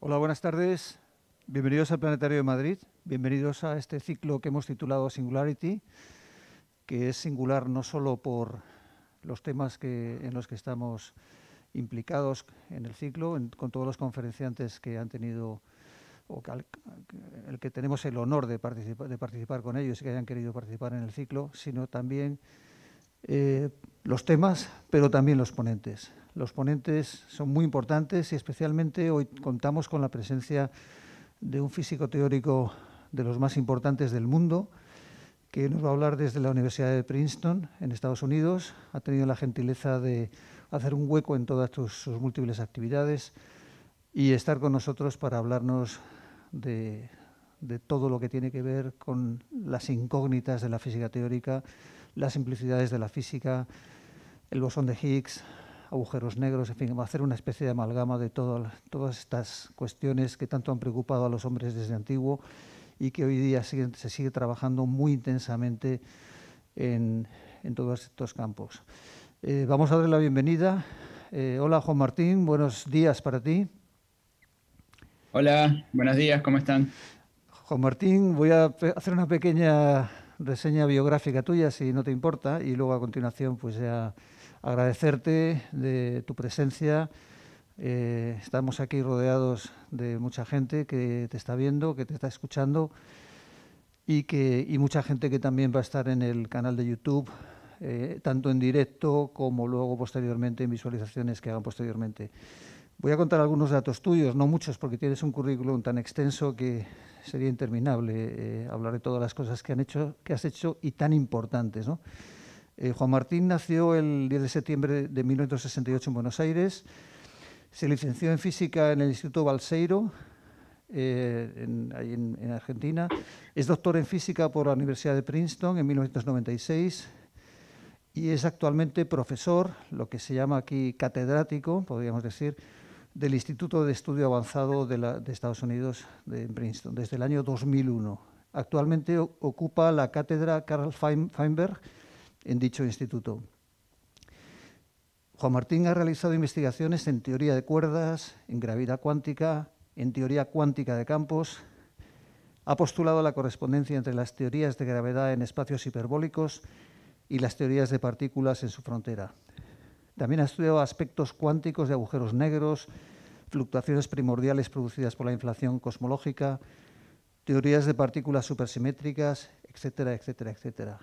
Hola, buenas tardes. Bienvenidos al Planetario de Madrid. Bienvenidos a este ciclo que hemos titulado Singularity, que es singular no solo por los temas en los que estamos implicados en el ciclo, con todos los conferenciantes que han tenido o el que tenemos el honor de participar, de participar con ellos y que hayan querido participar en el ciclo, sino también eh, los temas, pero también los ponentes. Los ponentes son muy importantes y especialmente hoy contamos con la presencia de un físico teórico de los más importantes del mundo, que nos va a hablar desde la Universidad de Princeton, en Estados Unidos. Ha tenido la gentileza de hacer un hueco en todas sus múltiples actividades y estar con nosotros para hablarnos de, todo lo que tiene que ver con las incógnitas de la física teórica, las simplicidades de la física, el bosón de Higgs, agujeros negros, en fin, va a hacer una especie de amalgama de todas estas cuestiones que tanto han preocupado a los hombres desde antiguo y que hoy día se sigue trabajando muy intensamente en, todos estos campos. Eh, vamos a darle la bienvenida. Eh, hola Juan Martín, buenos días para ti. Hola, buenos días, ¿cómo están? Juan Martín, voy a hacer una pequeña reseña biográfica tuya, si no te importa, y luego a continuación, pues ya agradecerte de tu presencia. Eh, estamos aquí rodeados de mucha gente que te está viendo, que te está escuchando y, que, y mucha gente que también va a estar en el canal de YouTube, eh, tanto en directo como luego posteriormente en visualizaciones que hagan posteriormente. Voy a contar algunos datos tuyos, no muchos, porque tienes un currículum tan extenso que sería interminable eh, hablar de todas las cosas que, han hecho, que has hecho y tan importantes. Eh, Juan Martín nació el 10 de septiembre de 1968 en Buenos Aires. Se licenció en física en el Instituto Balseiro, eh, en, en, Argentina. Es doctor en física por la Universidad de Princeton en 1996 y es actualmente profesor, lo que se llama aquí catedrático, podríamos decir, del Instituto de Estudio Avanzado de, Estados Unidos de Princeton desde el año 2001. Actualmente ocupa la cátedra Carl Feinberg en dicho instituto. Juan Martín ha realizado investigaciones en teoría de cuerdas, en gravedad cuántica, en teoría cuántica de campos. Ha postulado la correspondencia entre las teorías de gravedad en espacios hiperbólicos y las teorías de partículas en su frontera. También ha estudiado aspectos cuánticos de agujeros negros, fluctuaciones primordiales producidas por la inflación cosmológica, teorías de partículas supersimétricas, etcétera, etcétera, etcétera.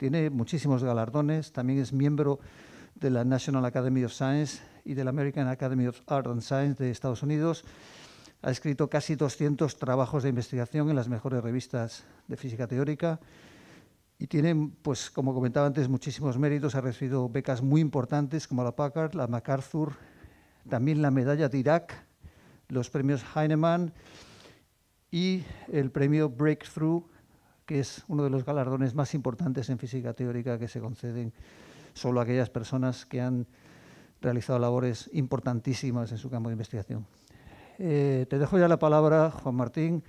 Tiene muchísimos galardones, también es miembro de la National Academy of Science y de la American Academy of Art and Science de Estados Unidos. Ha escrito casi 200 trabajos de investigación en las mejores revistas de física teórica y tiene, pues, como comentaba antes, muchísimos méritos. Ha recibido becas muy importantes como la Packard, la MacArthur, también la medalla de Irak, los premios Heinemann y el premio Breakthrough, que es uno de los galardones más importantes en física teórica que se conceden solo a aquellas personas que han realizado labores importantísimas en su campo de investigación. Eh, te dejo ya la palabra, Juan Martín.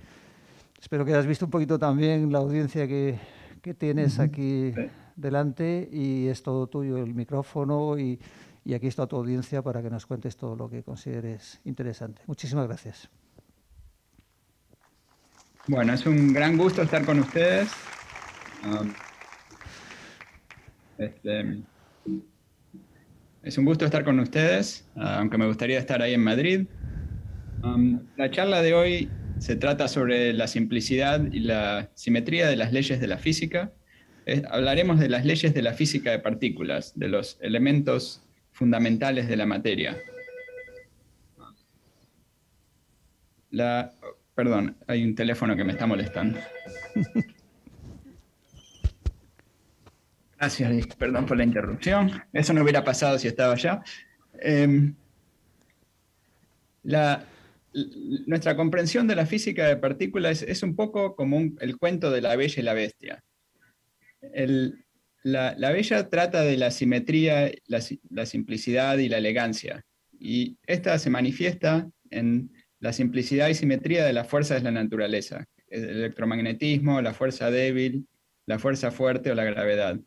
Espero que hayas visto un poquito también la audiencia que, que tienes aquí delante y es todo tuyo el micrófono y, y, aquí está tu audiencia para que nos cuentes todo lo que consideres interesante. Muchísimas gracias. Bueno, es un gran gusto estar con ustedes. Um, este, es un gusto estar con ustedes, uh, aunque me gustaría estar ahí en Madrid. Um, la charla de hoy se trata sobre la simplicidad y la simetría de las leyes de la física. hablaremos de las leyes de la física de partículas, de los elementos fundamentales de la materia. La, perdón, hay un teléfono que me está molestando. Gracias, perdón por la interrupción. Eso no hubiera pasado si estaba allá. La, nuestra comprensión de la física de partículas es, un poco como el cuento de la bella y la bestia. la, bella trata de la simetría, la, simplicidad y la elegancia. Y esta se manifiesta en la simplicidad y simetría de las fuerzas de la naturaleza, el electromagnetismo, la fuerza débil, la fuerza fuerte o la gravedad.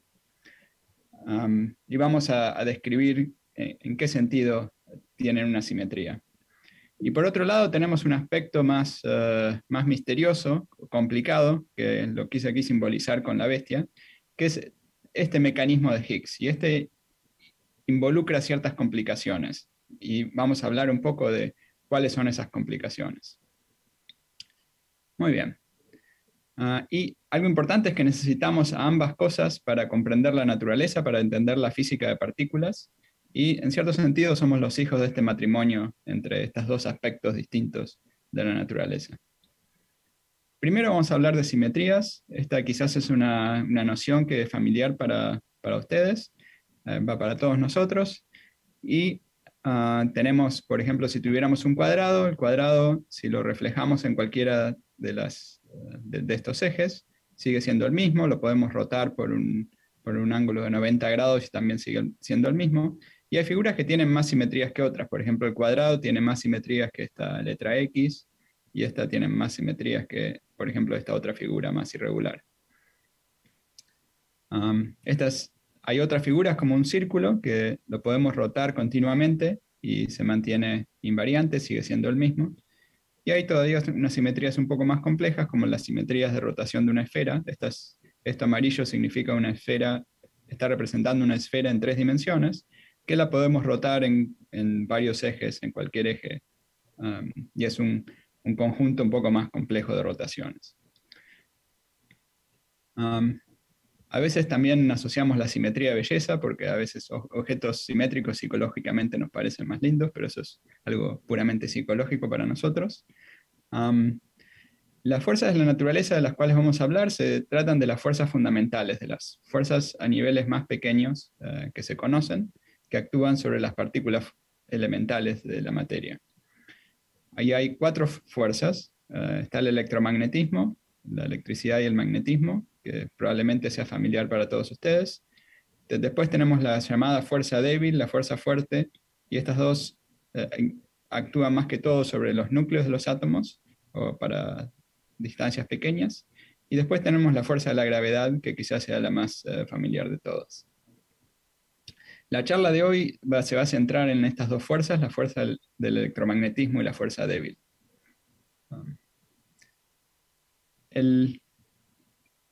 y vamos a, describir en, qué sentido tienen una simetría. Y por otro lado tenemos un aspecto más, eh, más misterioso, complicado, que lo quise aquí simbolizar con la bestia, que es este mecanismo de Higgs. Y este involucra ciertas complicaciones. Y vamos a hablar un poco de cuáles son esas complicaciones. Muy bien. Ah, y algo importante es que necesitamos ambas cosas para comprender la naturaleza, para entender la física de partículas. Y en cierto sentido somos los hijos de este matrimonio entre estos dos aspectos distintos de la naturaleza. Primero vamos a hablar de simetrías. Esta quizás es una, noción que es familiar para, ustedes, eh, va para todos nosotros. Y ah, tenemos, por ejemplo, si tuviéramos un cuadrado, el cuadrado, si lo reflejamos en cualquiera de, las, de, estos ejes, sigue siendo el mismo, lo podemos rotar por un, por un ángulo de 90 grados y también sigue siendo el mismo. Y hay figuras que tienen más simetrías que otras. Por ejemplo, el cuadrado tiene más simetrías que esta letra X, y esta tiene más simetrías que, por ejemplo, esta otra figura más irregular. estas, hay otras figuras como un círculo que lo podemos rotar continuamente y se mantiene invariante, sigue siendo el mismo. Y hay todavía unas simetrías un poco más complejas, como las simetrías de rotación de una esfera. Estas, esto amarillo significa una esfera, está representando una esfera en tres dimensiones, que la podemos rotar en, varios ejes, en cualquier eje. Um, y es un, conjunto un poco más complejo de rotaciones. Um, a veces también asociamos la simetría de belleza, porque a veces objetos simétricos psicológicamente nos parecen más lindos, pero eso es algo puramente psicológico para nosotros. las fuerzas de la naturaleza de las cuales vamos a hablar se tratan de las fuerzas fundamentales, de las fuerzas a niveles más pequeños eh, que se conocen, que actúan sobre las partículas elementales de la materia. Ahí hay cuatro fuerzas. Eh, está el electromagnetismo, la electricidad y el magnetismo, que probablemente sea familiar para todos ustedes. Después tenemos la llamada fuerza débil, la fuerza fuerte, y estas dos eh, actúan más que todo sobre los núcleos de los átomos o para distancias pequeñas. Y después tenemos la fuerza de la gravedad, que quizás sea la más eh, familiar de todas. La charla de hoy se va a centrar en estas dos fuerzas, la fuerza del, electromagnetismo y la fuerza débil. Um, el,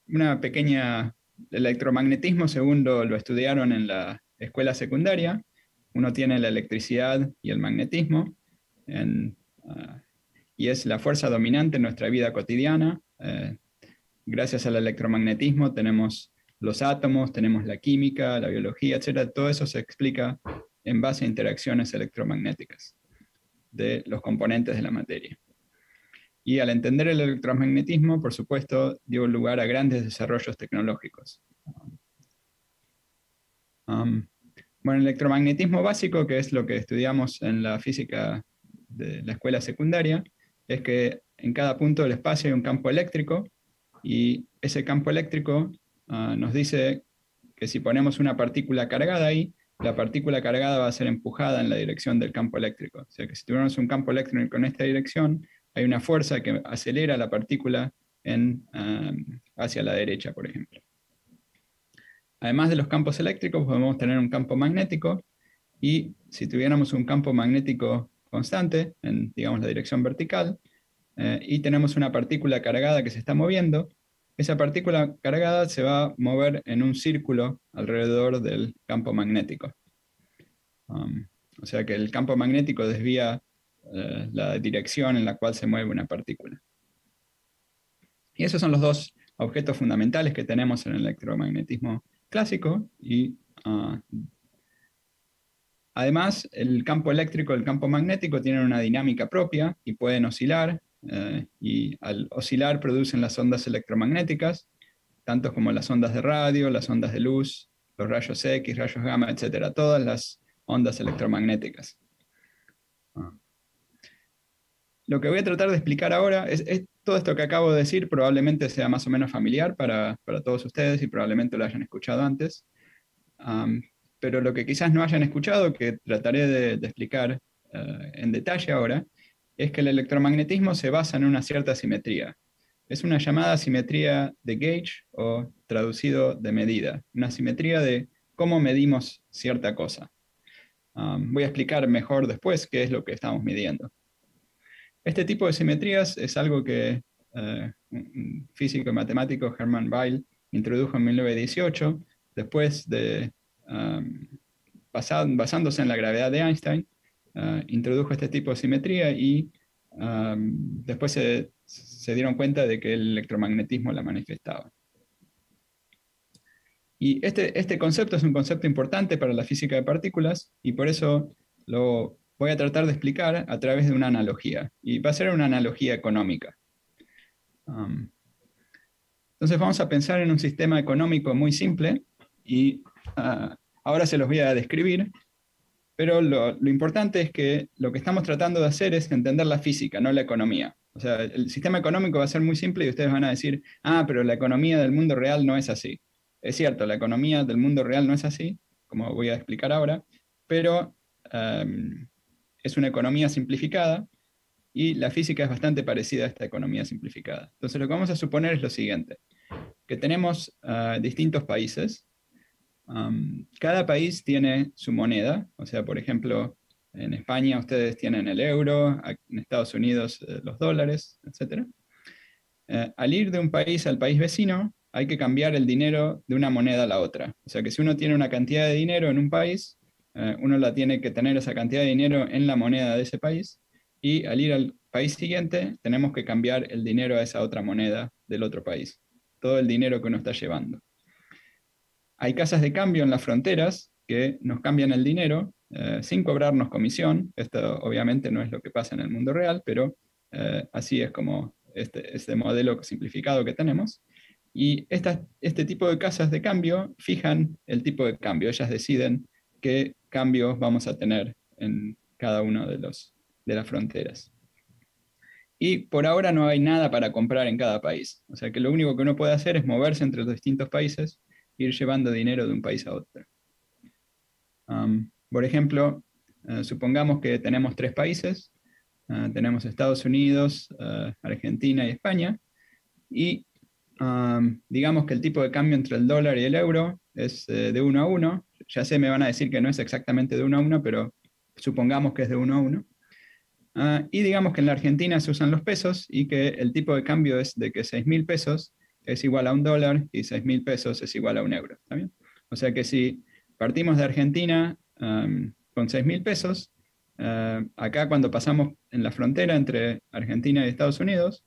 una pequeña electromagnetismo, según lo, estudiaron en la escuela secundaria, uno tiene la electricidad y el magnetismo, uh, y es la fuerza dominante en nuestra vida cotidiana. Eh, gracias al electromagnetismo tenemos los átomos, tenemos la química, la biología, etc. Todo eso se explica en base a interacciones electromagnéticas de los componentes de la materia. Y al entender el electromagnetismo, por supuesto, dio lugar a grandes desarrollos tecnológicos. Um, bueno, el electromagnetismo básico, que es lo que estudiamos en la física de la escuela secundaria, es que en cada punto del espacio hay un campo eléctrico y ese campo eléctrico Ah, nos dice que si ponemos una partícula cargada ahí, la partícula cargada va a ser empujada en la dirección del campo eléctrico. O sea que si tuviéramos un campo eléctrico en esta dirección, hay una fuerza que acelera la partícula en, hacia la derecha, por ejemplo. Además de los campos eléctricos, podemos tener un campo magnético y si tuviéramos un campo magnético constante en, la dirección vertical, eh, y tenemos una partícula cargada que se está moviendo, esa partícula cargada se va a mover en un círculo alrededor del campo magnético. Um, o sea que el campo magnético desvía eh, la dirección en la cual se mueve una partícula. Y esos son los dos objetos fundamentales que tenemos en el electromagnetismo clásico. Y uh, además, el campo eléctrico y el campo magnético tienen una dinámica propia y pueden oscilar eh, y al oscilar producen las ondas electromagnéticas, tanto como las ondas de radio, las ondas de luz, los rayos X, rayos gamma, etcétera, todas las ondas electromagnéticas. Ah. Lo que voy a tratar de explicar ahora es, todo esto que acabo de decir, probablemente sea más o menos familiar para, todos ustedes y probablemente lo hayan escuchado antes. pero lo que quizás no hayan escuchado, que trataré de, explicar eh, en detalle ahora, es que el electromagnetismo se basa en una cierta simetría. Es una llamada simetría de gauge o traducido de medida, una simetría de cómo medimos cierta cosa. Voy a explicar mejor después qué es lo que estamos midiendo. Este tipo de simetrías es algo que uh, un físico y matemático Hermann Weyl introdujo en 1918, después de, um, basándose en la gravedad de Einstein, uh, introdujo este tipo de simetría y um, después se, se dieron cuenta de que el electromagnetismo la manifestaba. Y este, este concepto es un concepto importante para la física de partículas y por eso lo voy a tratar de explicar a través de una analogía. Y va a ser una analogía económica. Um, entonces vamos a pensar en un sistema económico muy simple y uh, ahora se los voy a describir, pero lo, lo, importante es que lo que estamos tratando de hacer es entender la física, no la economía. O sea, el sistema económico va a ser muy simple y ustedes van a decir, ah, pero la economía del mundo real no es así. Es cierto, la economía del mundo real no es así, como voy a explicar ahora, pero um, es una economía simplificada y la física es bastante parecida a esta economía simplificada. Entonces lo que vamos a suponer es lo siguiente, que tenemos uh, distintos países, cada país tiene su moneda, o sea, por ejemplo, en España ustedes tienen el euro, en Estados Unidos eh, los dólares, etc. Eh, al ir de un país al país vecino, hay que cambiar el dinero de una moneda a la otra. O sea que si uno tiene una cantidad de dinero en un país, eh, uno la tiene que tener esa cantidad de dinero en la moneda de ese país y al ir al país siguiente tenemos que cambiar el dinero a esa otra moneda del otro país. Todo el dinero que uno está llevando. Hay casas de cambio en las fronteras que nos cambian el dinero eh, sin cobrarnos comisión. Esto obviamente no es lo que pasa en el mundo real, pero eh, así es como este, este modelo simplificado que tenemos. Y este tipo de casas de cambio fijan el tipo de cambio. Ellas deciden qué cambios vamos a tener en cada una de, de las fronteras. Y por ahora no hay nada para comprar en cada país. O sea que lo único que uno puede hacer es moverse entre los distintos países, ir llevando dinero de un país a otro. Um, por ejemplo, uh, supongamos que tenemos tres países. Uh, tenemos Estados Unidos, uh, Argentina y España. Y digamos que el tipo de cambio entre el dólar y el euro es eh, de 1 a 1. Ya sé, me van a decir que no es exactamente de 1 a 1, pero supongamos que es de 1 a 1. Ah, y digamos que en la Argentina se usan los pesos y que el tipo de cambio es de que 6.000 pesos es igual a un dólar y 6.000 pesos es igual a un euro. O sea que si partimos de Argentina con 6.000 pesos, ah, acá cuando pasamos en la frontera entre Argentina y Estados Unidos,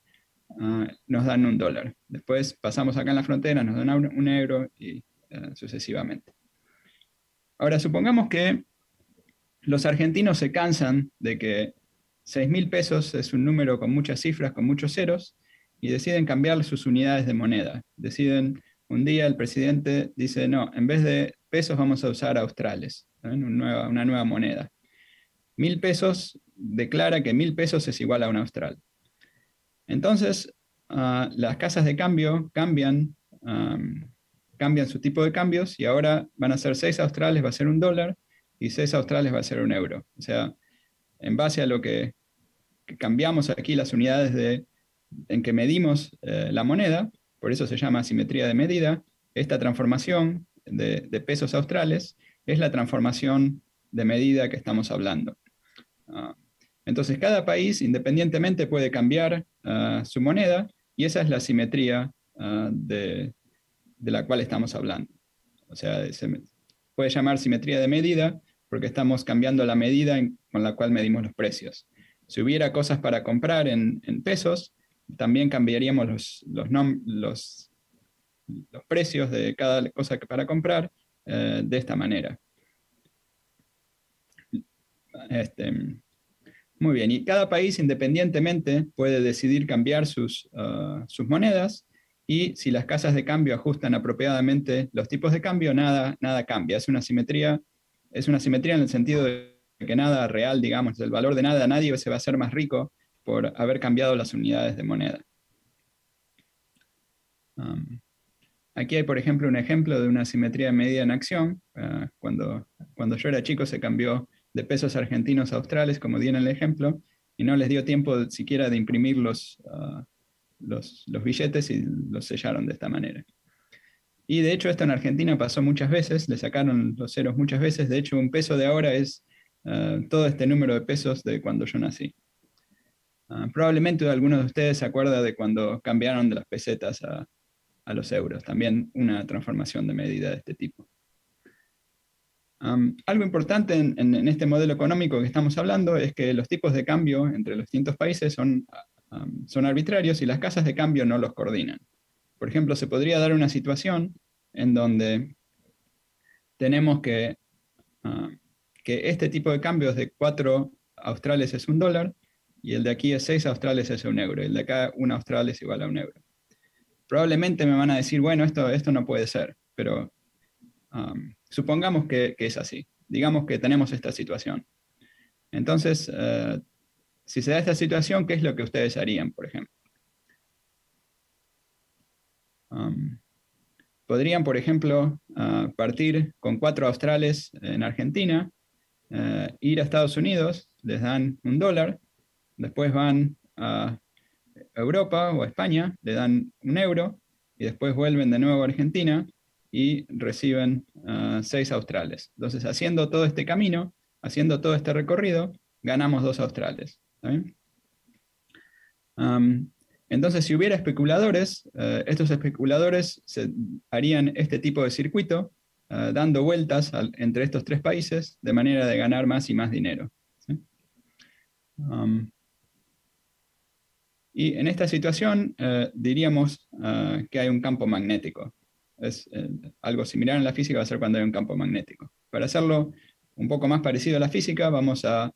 Ah, nos dan un dólar. Después pasamos acá en la frontera, nos dan un, euro y sucesivamente. Ahora, supongamos que los argentinos se cansan de que 6 mil pesos es un número con muchas cifras, con muchos ceros, y deciden cambiar sus unidades de moneda. Deciden, un día el presidente dice, no, en vez de pesos vamos a usar australes, una, una nueva moneda. Mil pesos declara que mil pesos es igual a un austral. Entonces, ah, las casas de cambio cambian, cambian su tipo de cambios y ahora van a ser 6 australes, va a ser un dólar, y 6 australes va a ser un euro. O sea, en base a lo que, cambiamos aquí las unidades de, en que medimos eh, la moneda, por eso se llama simetría de medida, esta transformación de, pesos australes es la transformación de medida que estamos hablando. Ah, entonces, cada país independientemente puede cambiar ah, su moneda y esa es la simetría ah, de, la cual estamos hablando. O sea, se puede llamar simetría de medida porque estamos cambiando la medida con la cual medimos los precios. Si hubiera cosas para comprar en, pesos, también cambiaríamos los, los, los, precios de cada cosa que para comprar eh, de esta manera. Este, muy bien, y cada país independientemente puede decidir cambiar sus, ah, sus monedas y si las casas de cambio ajustan apropiadamente los tipos de cambio, nada, nada cambia. Es una simetría, es una simetría en el sentido de que nada real, digamos, el valor de nada, nadie se va a hacer más rico por haber cambiado las unidades de moneda. aquí hay, por ejemplo, un ejemplo de una simetría de medida en acción. Ah, cuando, cuando yo era chico se cambió de pesos argentinos australes, como di en el ejemplo, y no les dio tiempo siquiera de imprimir los, ah, los, billetes y los sellaron de esta manera. Y de hecho esto en Argentina pasó muchas veces, le sacaron los ceros muchas veces, de hecho un peso de ahora es eh, todo este número de pesos de cuando yo nací. Ah, probablemente algunos de ustedes se acuerdan de cuando cambiaron de las pesetas a, los euros, también una transformación de medida de este tipo. algo importante en, este modelo económico que estamos hablando es que los tipos de cambio entre los distintos países son, son arbitrarios y las casas de cambio no los coordinan. Por ejemplo, se podría dar una situación en donde tenemos que, que este tipo de cambios de 4 australes es un dólar y el de aquí es 6 australes es un euro, y el de acá un austral es igual a un euro. Probablemente me van a decir, bueno, esto, esto no puede ser, pero supongamos que, es así. Digamos que tenemos esta situación. Entonces, uh, si se da esta situación, ¿qué es lo que ustedes harían, por ejemplo? Um, podrían, por ejemplo, uh, partir con cuatro australes en Argentina, uh, ir a Estados Unidos, les dan un dólar, después van a Europa o a España, le dan un euro y después vuelven de nuevo a Argentina y reciben uh, seis australes. Entonces, haciendo todo este camino, haciendo todo este recorrido, ganamos dos australes. Entonces, si hubiera especuladores, uh, estos especuladores se harían este tipo de circuito, uh, dando vueltas entre estos tres países de manera de ganar más y más dinero. Y en esta situación eh, diríamos eh, que hay un campo magnético. Es eh, algo similar en la física va a ser cuando hay un campo magnético. Para hacerlo un poco más parecido a la física, vamos a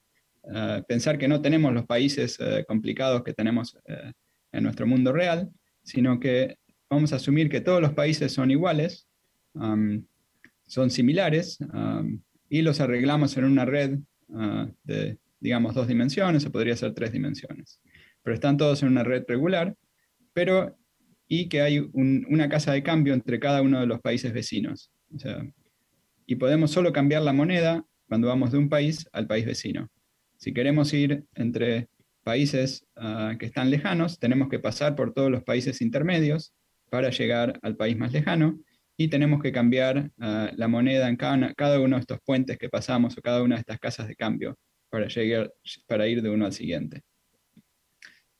pensar que no tenemos los países complicados que tenemos en nuestro mundo real, sino que vamos a asumir que todos los países son iguales, son similares, y los arreglamos en una red de, digamos, dos dimensiones, o podría ser tres dimensiones pero están todos en una red regular, pero y que hay una casa de cambio entre cada uno de los países vecinos. y podemos solo cambiar la moneda cuando vamos de un país al país vecino. Si queremos ir entre países ah, que están lejanos, tenemos que pasar por todos los países intermedios para llegar al país más lejano y tenemos que cambiar ah, la moneda en cada, uno de estos puentes que pasamos o cada una de estas casas de cambio para, llegar, para ir de uno al siguiente.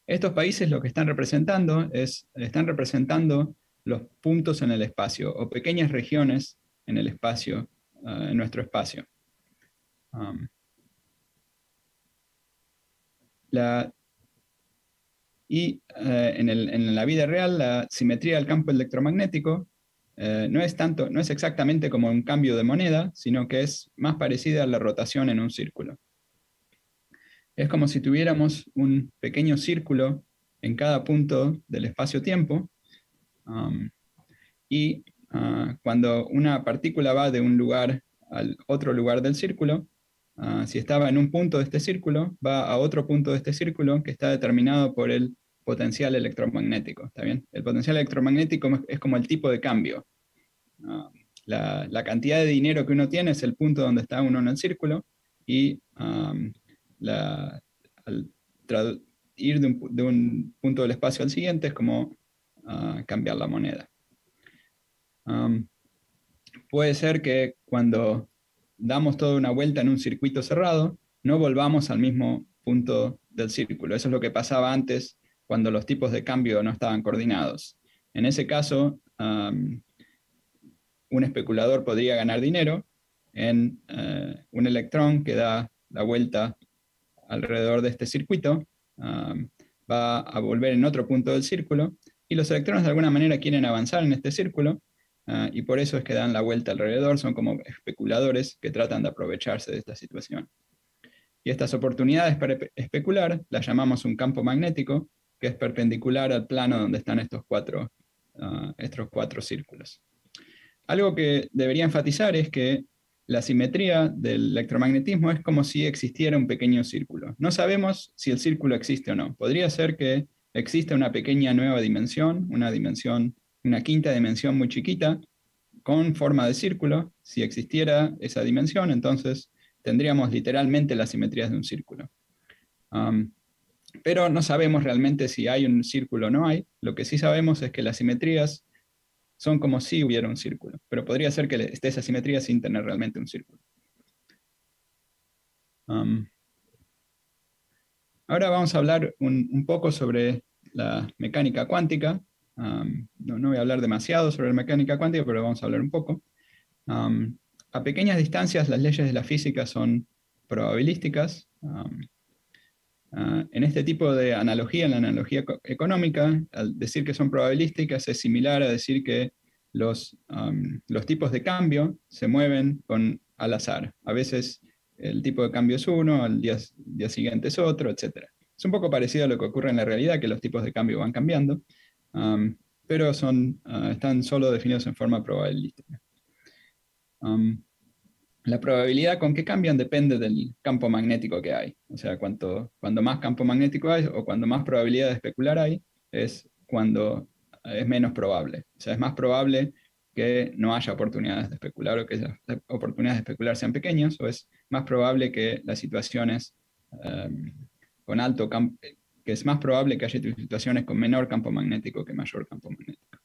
Estos países lo que están representando es, están representando los puntos en el espacio o pequeñas regiones en el espacio, ah, en nuestro espacio. Y eh, en, la vida real, la simetría del campo electromagnético eh, no es tanto, no es exactamente como un cambio de moneda, sino que es más parecida a la rotación en un círculo. Es como si tuviéramos un pequeño círculo en cada punto del espacio-tiempo. Um, y uh, cuando una partícula va de un lugar al otro lugar del círculo, uh, si estaba en un punto de este círculo, va a otro punto de este círculo que está determinado por el potencial electromagnético. ¿está bien? El potencial electromagnético es como el tipo de cambio. Uh, la, cantidad de dinero que uno tiene es el punto donde está uno en el círculo y um, al ir de un, punto del espacio al siguiente es como ah, cambiar la moneda. puede ser que cuando damos toda una vuelta en un circuito cerrado, no volvamos al mismo punto del círculo. Eso es lo que pasaba antes cuando los tipos de cambio no estaban coordinados. En ese caso, un especulador podría ganar dinero en eh, un electrón que da la vuelta alrededor de este circuito, va a volver en otro punto del círculo, y los electrones de alguna manera quieren avanzar en este círculo, ah, y por eso es que dan la vuelta alrededor, son como especuladores que tratan de aprovecharse de esta situación. Y estas oportunidades para especular las llamamos un campo magnético, que es perpendicular al plano donde están estos cuatro, ah, estos cuatro círculos. Algo que debería enfatizar es que la simetría del electromagnetismo es como si existiera un pequeño círculo. No sabemos si el círculo existe o no. Podría ser que exista una pequeña nueva dimensión, una dimensión, una quinta dimensión muy chiquita, con forma de círculo. Si existiera esa dimensión, entonces tendríamos literalmente las simetrías de un círculo. Pero no sabemos realmente si hay un círculo o no hay. Lo que sí sabemos es que las simetrías son como si hubiera un círculo, pero podría ser que esté esa simetría sin tener realmente un círculo. Ahora vamos a hablar un, poco sobre la mecánica cuántica. No, voy a hablar demasiado sobre la mecánica cuántica, pero vamos a hablar un poco. A pequeñas distancias, las leyes de la física son probabilísticas. Uh, en este tipo de analogía, en la analogía económica, al decir que son probabilísticas es similar a decir que los, los tipos de cambio se mueven con, al azar. A veces el tipo de cambio es uno, al día, día siguiente es otro, etc. Es un poco parecido a lo que ocurre en la realidad, que los tipos de cambio van cambiando, um, pero son, uh, están solo definidos en forma probabilística. Um, la probabilidad con que cambian depende del campo magnético que hay. O sea, cuanto, cuando más campo magnético hay o cuando más probabilidad de especular hay, es cuando es menos probable. O sea, es más probable que no haya oportunidades de especular o que las oportunidades de especular sean pequeñas, o es más probable que las situaciones em, con alto campo, que es más probable que haya situaciones con menor campo magnético que mayor campo magnético.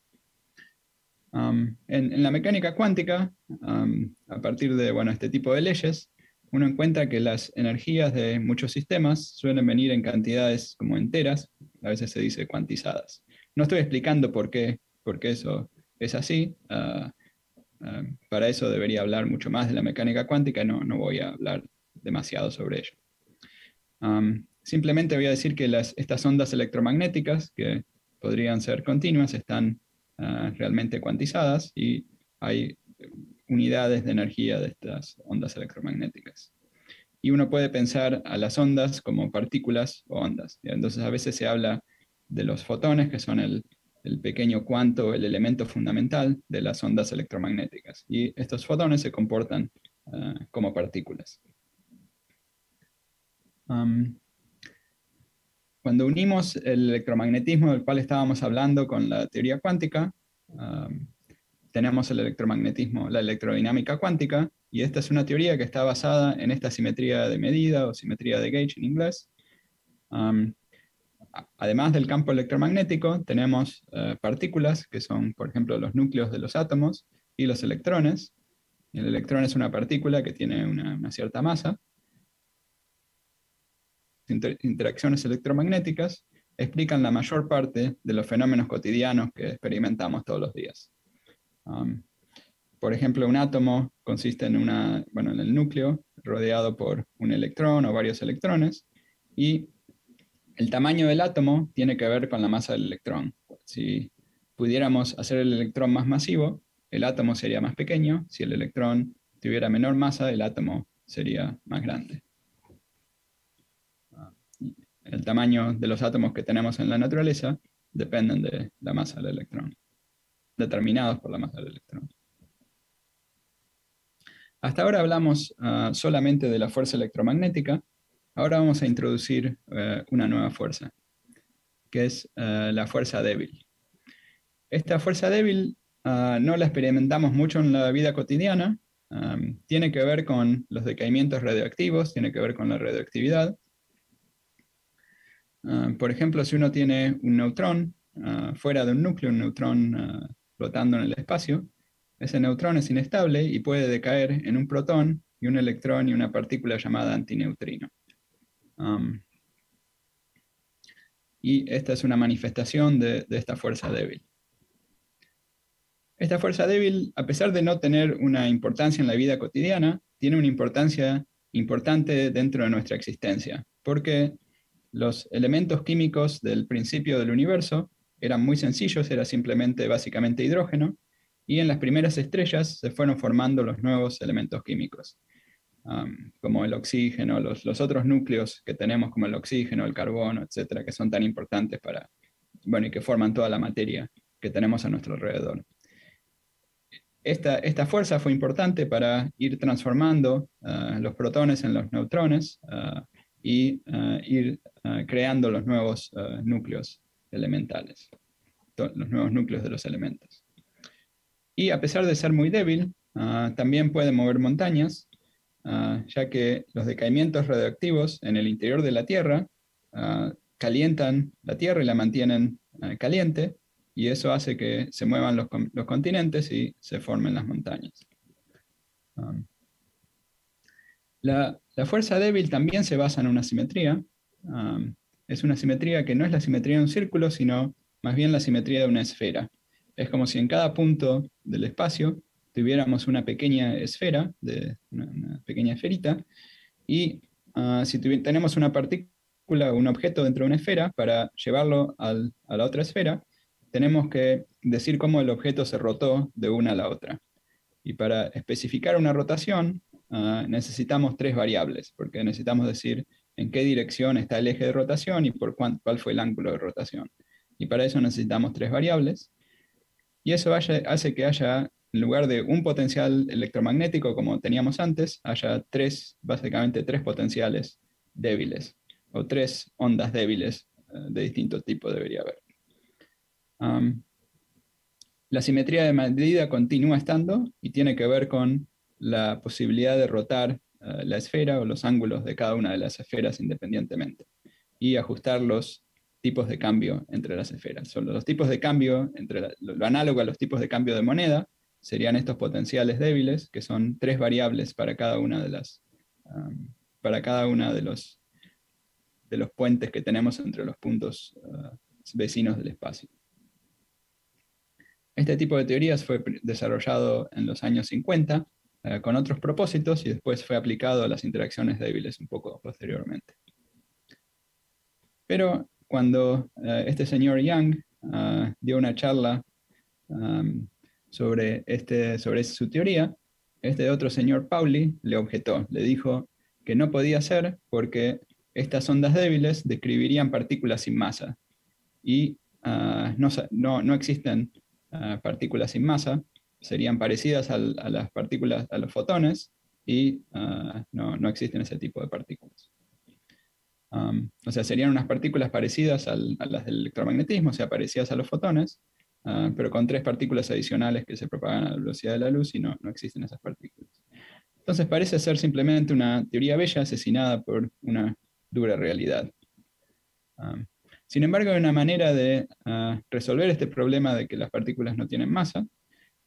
en, la mecánica cuántica, a partir de bueno, este tipo de leyes, uno encuentra que las energías de muchos sistemas suelen venir en cantidades como enteras, a veces se dice cuantizadas. No estoy explicando por qué, por qué eso es así. Ah, ah, para eso debería hablar mucho más de la mecánica cuántica no, no voy a hablar demasiado sobre ello. Simplemente voy a decir que estas ondas electromagnéticas, que podrían ser continuas, están ah, realmente cuantizadas y hay unidades de energía de estas ondas electromagnéticas. Y uno puede pensar a las ondas como partículas o ondas. Entonces a veces se habla de los fotones, que son el, pequeño cuanto, el elemento fundamental de las ondas electromagnéticas. Y estos fotones se comportan ah, como partículas. Cuando unimos el electromagnetismo del cual estábamos hablando con la teoría cuántica, tenemos el electromagnetismo, la electrodinámica cuántica, y esta es una teoría que está basada en esta simetría de medida o simetría de gauge en inglés, además del campo electromagnético, tenemos eh, partículas, que son, por ejemplo, los núcleos de los átomos y los electrones. El electrón es una partícula que tiene una, cierta masa. Interacciones electromagnéticas explican la mayor parte de los fenómenos cotidianos que experimentamos todos los días. Por ejemplo, un átomo consiste en, una, bueno, en el núcleo rodeado por un electrón o varios electrones, y el tamaño del átomo tiene que ver con la masa del electrón. Si pudiéramos hacer el electrón más masivo, el átomo sería más pequeño. Si el electrón tuviera menor masa, el átomo sería más grande. El tamaño de los átomos que tenemos en la naturaleza dependen de la masa del electrón, determinados por la masa del electrón. Hasta ahora hablamos ah, solamente de la fuerza electromagnética, Ahora vamos a introducir eh, una nueva fuerza, que es eh, la fuerza débil. Esta fuerza débil ah, no la experimentamos mucho en la vida cotidiana, tiene que ver con los decaimientos radioactivos, tiene que ver con la radioactividad. Ah, por ejemplo, si uno tiene un neutrón ah, fuera de un núcleo, un neutrón flotando en el espacio, ese neutrón es inestable y puede decaer en un protón y un electrón y una partícula llamada antineutrino. Y esta es una manifestación de, esta fuerza débil. Esta fuerza débil, a pesar de no tener una importancia en la vida cotidiana, tiene una importancia importante dentro de nuestra existencia, porque los elementos químicos del principio del universo eran muy sencillos, era simplemente básicamente hidrógeno, y en las primeras estrellas se fueron formando los nuevos elementos químicos como el oxígeno, los, otros núcleos que tenemos como el oxígeno, el carbono, etcétera, que son tan importantes para, bueno, y que forman toda la materia que tenemos a nuestro alrededor. Esta, esta fuerza fue importante para ir transformando ah, los protones en los neutrones uh, y ah, ir creando los nuevos núcleos elementales, los nuevos núcleos de los elementos. Y a pesar de ser muy débil, también puede mover montañas ya que los decaimientos radioactivos en el interior de la Tierra calientan la Tierra y la mantienen caliente, y eso hace que se muevan los, continentes y se formen las montañas. La, fuerza débil también se basa en una simetría. es una simetría que no es la simetría de un círculo, sino más bien la simetría de una esfera. Es como si en cada punto del espacio tuviéramos una pequeña esfera, de, una, pequeña esferita, y ah, si tenemos una partícula, un objeto dentro de una esfera, para llevarlo a la otra esfera, tenemos que decir cómo el objeto se rotó de una a la otra. Y para especificar una rotación, ah, necesitamos tres variables, porque necesitamos decir en qué dirección está el eje de rotación y por cuál fue el ángulo de rotación. Y para eso necesitamos tres variables. Y eso hace que haya, en lugar de un potencial electromagnético como teníamos antes, haya tres, básicamente tres potenciales débiles, o tres ondas débiles eh, de distinto tipo debería haber. la simetría de medida continúa estando y tiene que ver con la posibilidad de rotar eh, la esfera o los ángulos de cada una de las esferas independientemente y ajustar los tipos de cambio entre las esferas. Son los tipos de cambio, entre lo, análogo a los tipos de cambio de moneda, serían estos potenciales débiles, que son tres variables para cada una de las, para cada una de los, de los puentes que tenemos entre los puntos ah, vecinos del espacio. Este tipo de teorías fue desarrollado en los años 50 eh, con otros propósitos y después fue aplicado a las interacciones débiles un poco posteriormente. Pero cuando eh, este señor Young ah, dio una charla sobre, este, sobre su teoría, este otro señor Pauli le objetó, le dijo que no podía ser porque estas ondas débiles describirían partículas sin masa y ah, no, no, existen partículas sin masa, serían parecidas a las partículas, a los fotones y no, no existen ese tipo de partículas o sea, serían unas partículas parecidas a las del electromagnetismo, o sea, parecidas a los fotones, ah, pero con tres partículas adicionales que se propagan a la velocidad de la luz y no, no existen esas partículas. Entonces parece ser simplemente una teoría bella asesinada por una dura realidad. sin embargo, hay una manera de ah, resolver este problema de que las partículas no tienen masa,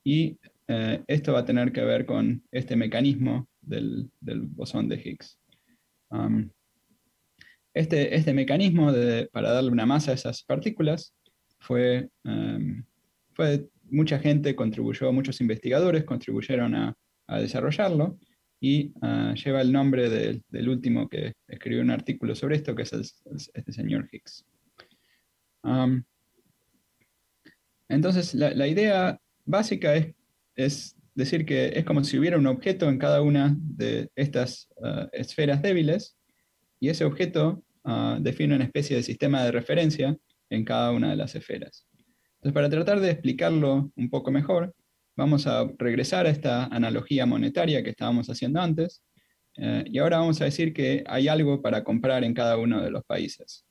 y eh, esto va a tener que ver con este mecanismo del, bosón de Higgs. Este, este, mecanismo para darle una masa a esas partículas fue, em, fue, mucha gente contribuyó, muchos investigadores contribuyeron a, desarrollarlo y ah, lleva el nombre del último que escribió un artículo sobre esto, que es este señor Higgs. entonces, la, idea básica es, decir que es como si hubiera un objeto en cada una de estas ah, esferas débiles, y ese objeto Ah, define una especie de sistema de referencia en cada una de las esferas. Entonces, para tratar de explicarlo un poco mejor, vamos a regresar a esta analogía monetaria que estábamos haciendo antes, eh, y ahora vamos a decir que hay algo para comprar en cada uno de los países.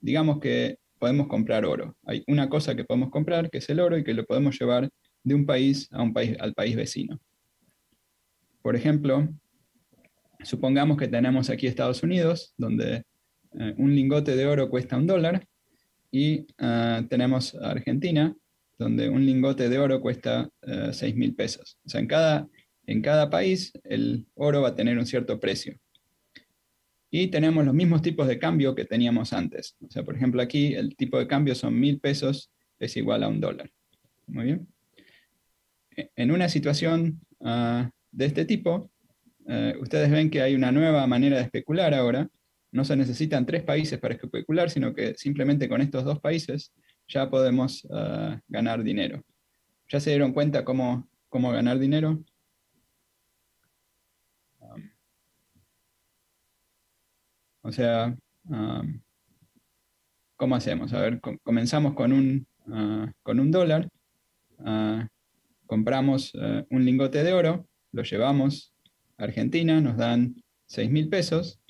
Digamos que podemos comprar oro. Hay una cosa que podemos comprar, que es el oro, y que lo podemos llevar de un país, a un país al país vecino. Por ejemplo, supongamos que tenemos aquí Estados Unidos, donde eh, un lingote de oro cuesta un dólar, y eh, tenemos Argentina, donde un lingote de oro cuesta uh, eh, 6 mil pesos. O sea, en cada, en cada país el oro va a tener un cierto precio. Y tenemos los mismos tipos de cambio que teníamos antes. O sea, por ejemplo, aquí el tipo de cambio son mil pesos, es igual a un dólar. Muy bien. E, en una situación de este tipo, ustedes ven que hay una nueva manera de especular ahora, no se necesitan tres países para especular, sino que simplemente con estos dos países ya podemos ah, ganar dinero. ¿Ya se dieron cuenta cómo, cómo ganar dinero? O sea, ¿cómo hacemos? A ver, comenzamos con un, ah, con un dólar, ah, compramos un lingote de oro, lo llevamos a Argentina, nos dan 6 mil pesos,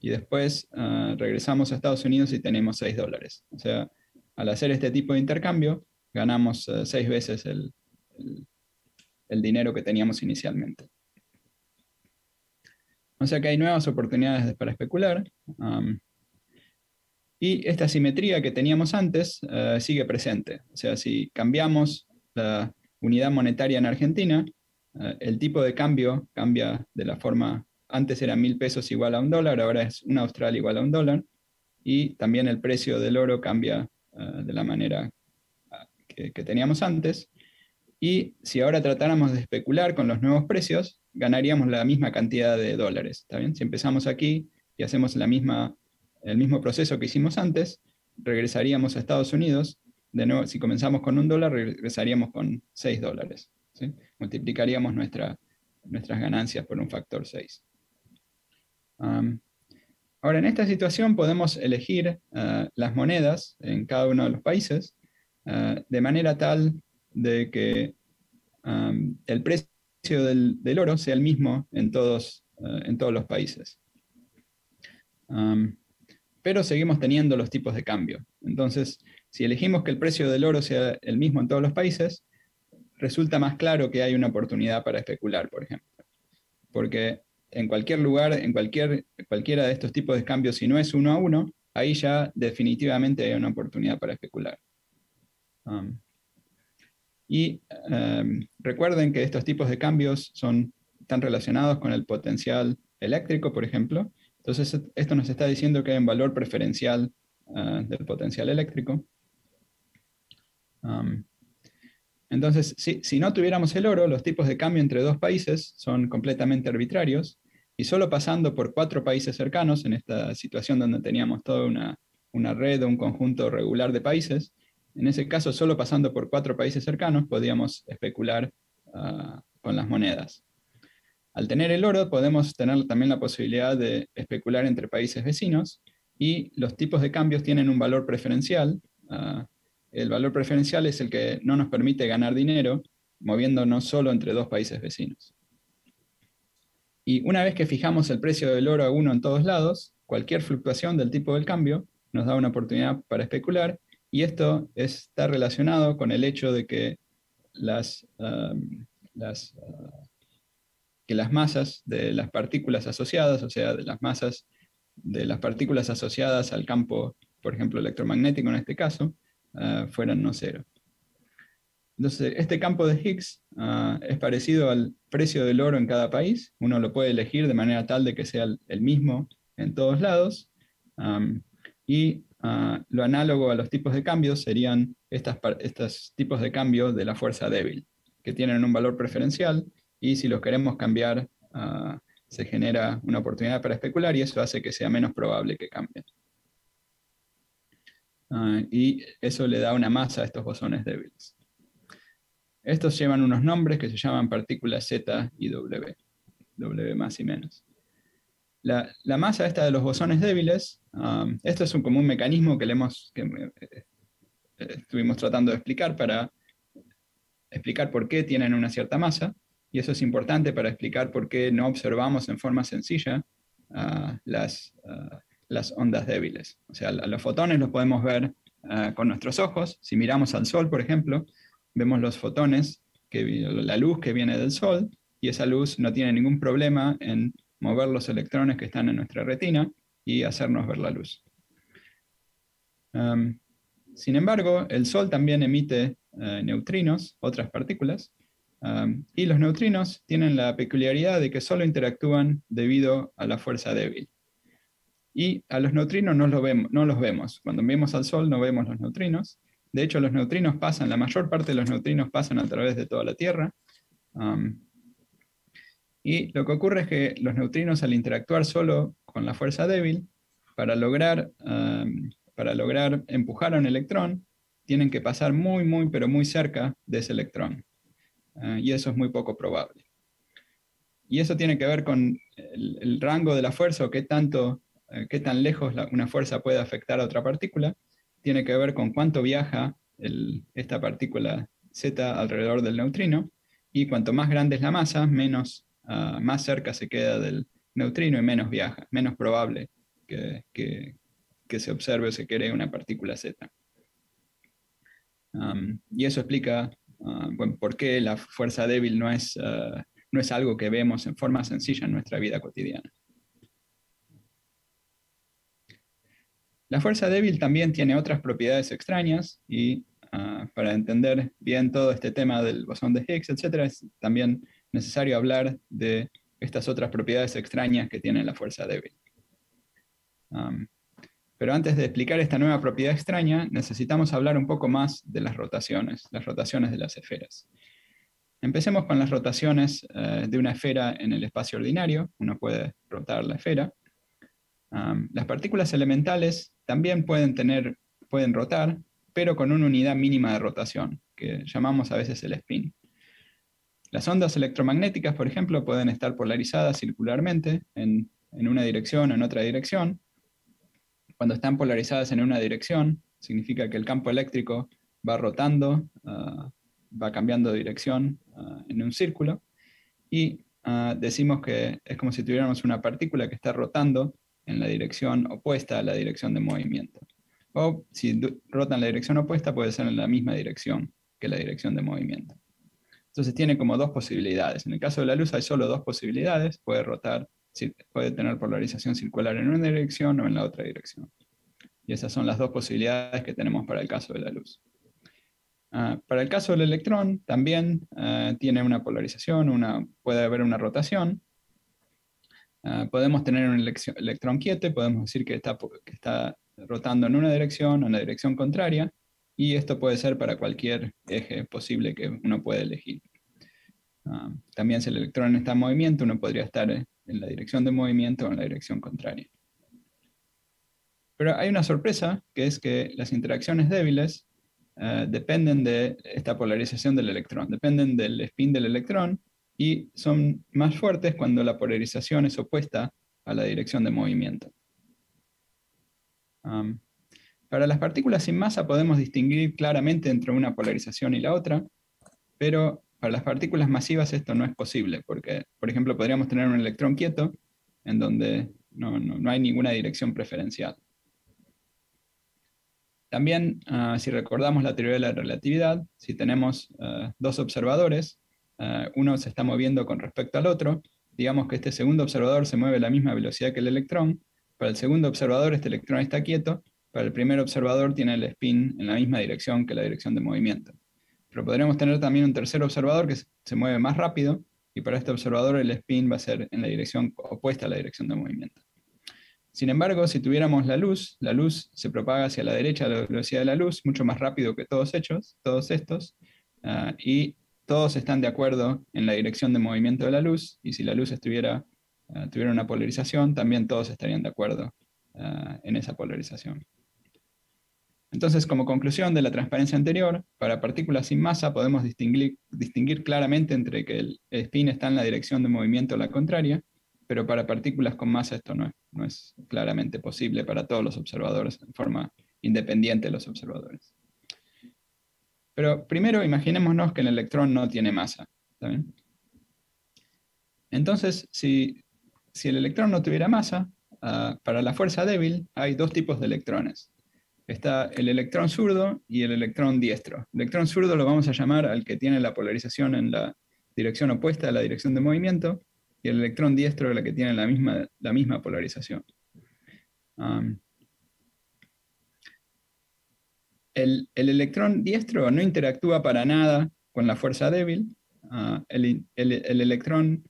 y después ah, regresamos a Estados Unidos y tenemos 6 dólares. O sea, al hacer este tipo de intercambio, ganamos 6 ah, veces el, el, dinero que teníamos inicialmente. O sea que hay nuevas oportunidades para especular. y esta simetría que teníamos antes ah, sigue presente. O sea, si cambiamos la unidad monetaria en Argentina, el tipo de cambio cambia de la forma antes era mil pesos igual a un dólar, ahora es un austral igual a un dólar, y también el precio del oro cambia ah, de la manera ah, que, teníamos antes. Y si ahora tratáramos de especular con los nuevos precios, ganaríamos la misma cantidad de dólares. ¿está bien? Si empezamos aquí y hacemos el mismo proceso que hicimos antes, regresaríamos a Estados Unidos. De nuevo, si comenzamos con un dólar, regresaríamos con 6 dólares. Multiplicaríamos nuestra, nuestras ganancias por un factor 6. Ahora, en esta situación podemos elegir eh, las monedas en cada uno de los países eh, de manera tal de que el precio del, oro sea el mismo en todos, eh, en todos los países. Um, pero seguimos teniendo los tipos de cambio. Entonces, si elegimos que el precio del oro sea el mismo en todos los países, resulta más claro que hay una oportunidad para especular, por ejemplo. Porque en cualquier lugar, en cualquier, cualquiera de estos tipos de cambios, si no es uno a uno, ahí ya definitivamente hay una oportunidad para especular. Um, y um, recuerden que estos tipos de cambios son, están relacionados con el potencial eléctrico, por ejemplo. Entonces, esto nos está diciendo que hay un valor preferencial uh, del potencial eléctrico. Um, entonces, si, no tuviéramos el oro, los tipos de cambio entre dos países son completamente arbitrarios y solo pasando por cuatro países cercanos, en esta situación donde teníamos toda una, red o un conjunto regular de países, en ese caso solo pasando por cuatro países cercanos podíamos especular ah, con las monedas. Al tener el oro podemos tener también la posibilidad de especular entre países vecinos y los tipos de cambios tienen un valor preferencial. Ah, el valor preferencial es el que no nos permite ganar dinero moviéndonos solo entre dos países vecinos. Y una vez que fijamos el precio del oro a uno en todos lados, cualquier fluctuación del tipo del cambio nos da una oportunidad para especular y esto está relacionado con el hecho de que las, um, uh, que las masas de las partículas asociadas, o sea, de las masas de las partículas asociadas al campo, por ejemplo, electromagnético en este caso, Ah, fueran no cero. Entonces, este campo de Higgs ah, es parecido al precio del oro en cada país. Uno lo puede elegir de manera tal de que sea el, mismo en todos lados. y ah, lo análogo a los tipos de cambio serían estos tipos de cambio de la fuerza débil, que tienen un valor preferencial y si los queremos cambiar, se genera una oportunidad para especular y eso hace que sea menos probable que cambien. Ah, y eso le da una masa a estos bosones débiles. Estos llevan unos nombres que se llaman partículas Z y W, W más y menos. La, masa esta de los bosones débiles, ah, esto es un, como un mecanismo que, le hemos, que eh, estuvimos tratando de explicar para explicar por qué tienen una cierta masa, y eso es importante para explicar por qué no observamos en forma sencilla ah, las, las ondas débiles. O sea, los fotones los podemos ver ah, con nuestros ojos. Si miramos al Sol, por ejemplo, vemos los fotones, que, la luz que viene del Sol, y esa luz no tiene ningún problema en mover los electrones que están en nuestra retina y hacernos ver la luz. sin embargo, el Sol también emite eh, neutrinos, otras partículas, y los neutrinos tienen la peculiaridad de que solo interactúan debido a la fuerza débil. Y a los neutrinos no los, vemos, no los vemos. Cuando vemos al Sol no vemos los neutrinos. De hecho, los neutrinos pasan, la mayor parte de los neutrinos pasan a través de toda la Tierra. Y lo que ocurre es que los neutrinos al interactuar solo con la fuerza débil, para lograr, para lograr empujar a un electrón, tienen que pasar muy, muy, pero muy cerca de ese electrón. Ah, y eso es muy poco probable. Y eso tiene que ver con el, rango de la fuerza o qué tanto eh, qué tan lejos una fuerza puede afectar a otra partícula, tiene que ver con cuánto viaja esta partícula Z alrededor del neutrino, y cuanto más grande es la masa, menos, ah, más cerca se queda del neutrino y menos viaja, menos probable que, se observe o se cree una partícula Z. y eso explica ah, por qué la fuerza débil no es, ah, no es algo que vemos en forma sencilla en nuestra vida cotidiana. La fuerza débil también tiene otras propiedades extrañas y ah, para entender bien todo este tema del bosón de Higgs, etc., es también necesario hablar de estas otras propiedades extrañas que tiene la fuerza débil. pero antes de explicar esta nueva propiedad extraña, necesitamos hablar un poco más de las rotaciones, las rotaciones de las esferas. Empecemos con las rotaciones eh, de una esfera en el espacio ordinario. Uno puede rotar la esfera. las partículas elementales también pueden, tener, pueden rotar, pero con una unidad mínima de rotación, que llamamos a veces el spin. Las ondas electromagnéticas, por ejemplo, pueden estar polarizadas circularmente en, una dirección o en otra dirección. Cuando están polarizadas en una dirección, significa que el campo eléctrico va rotando ah, va cambiando de dirección ah, en un círculo y ah, decimos que es como si tuviéramos una partícula que está rotando en la dirección opuesta a la dirección de movimiento. O si rota en la dirección opuesta puede ser en la misma dirección que la dirección de movimiento. Entonces tiene como dos posibilidades. En el caso de la luz hay solo dos posibilidades. Puede rotar, puede tener polarización circular en una dirección o en la otra dirección. Y esas son las dos posibilidades que tenemos para el caso de la luz. Ah, para el caso del electrón, también ah, tiene una polarización, puede haber una rotación. Ah, podemos tener un electrón quieto, podemos decir que está, que está rotando en una dirección o en la dirección contraria, y esto puede ser para cualquier eje posible que uno pueda elegir. también si el electrón está en movimiento, uno podría estar en la dirección de movimiento o en la dirección contraria. Pero hay una sorpresa, que es que las interacciones débiles eh, dependen de esta polarización del electrón, dependen del spin del electrón y son más fuertes cuando la polarización es opuesta a la dirección de movimiento. Para las partículas sin masa podemos distinguir claramente entre una polarización y la otra, pero para las partículas masivas esto no es posible, porque, por ejemplo, podríamos tener un electrón quieto en donde no hay ninguna dirección preferencial. También, ah, si recordamos la teoría de la relatividad, si tenemos ah, dos observadores, ah, uno se está moviendo con respecto al otro, digamos que este segundo observador se mueve a la misma velocidad que el electrón, para el segundo observador este electrón está quieto, para el primer observador tiene el spin en la misma dirección que la dirección de movimiento. Pero podríamos tener también un tercer observador que se mueve más rápido, y para este observador el spin va a ser en la dirección opuesta a la dirección de movimiento. Sin embargo, si tuviéramos la luz, la luz se propaga hacia la derecha a la velocidad de la luz, mucho más rápido que todos, hechos, todos estos, ah, y todos están de acuerdo en la dirección de movimiento de la luz, y si la luz ah, tuviera una polarización, también todos estarían de acuerdo ah, en esa polarización. Entonces, como conclusión de la transparencia anterior, para partículas sin masa podemos distinguir, claramente entre que el spin está en la dirección de movimiento o la contraria, pero para partículas con masa esto no es, claramente posible para todos los observadores, en forma independiente de los observadores. Pero primero imaginémonos que el electrón no tiene masa. Entonces, si, el electrón no tuviera masa, ah, para la fuerza débil hay dos tipos de electrones. Está el electrón zurdo y el electrón diestro. El electrón zurdo lo vamos a llamar al que tiene la polarización en la dirección opuesta a la dirección de movimiento, y el electrón diestro es la que tiene la misma, la misma polarización. el, electrón diestro no interactúa para nada con la fuerza débil. Ah, el, electrón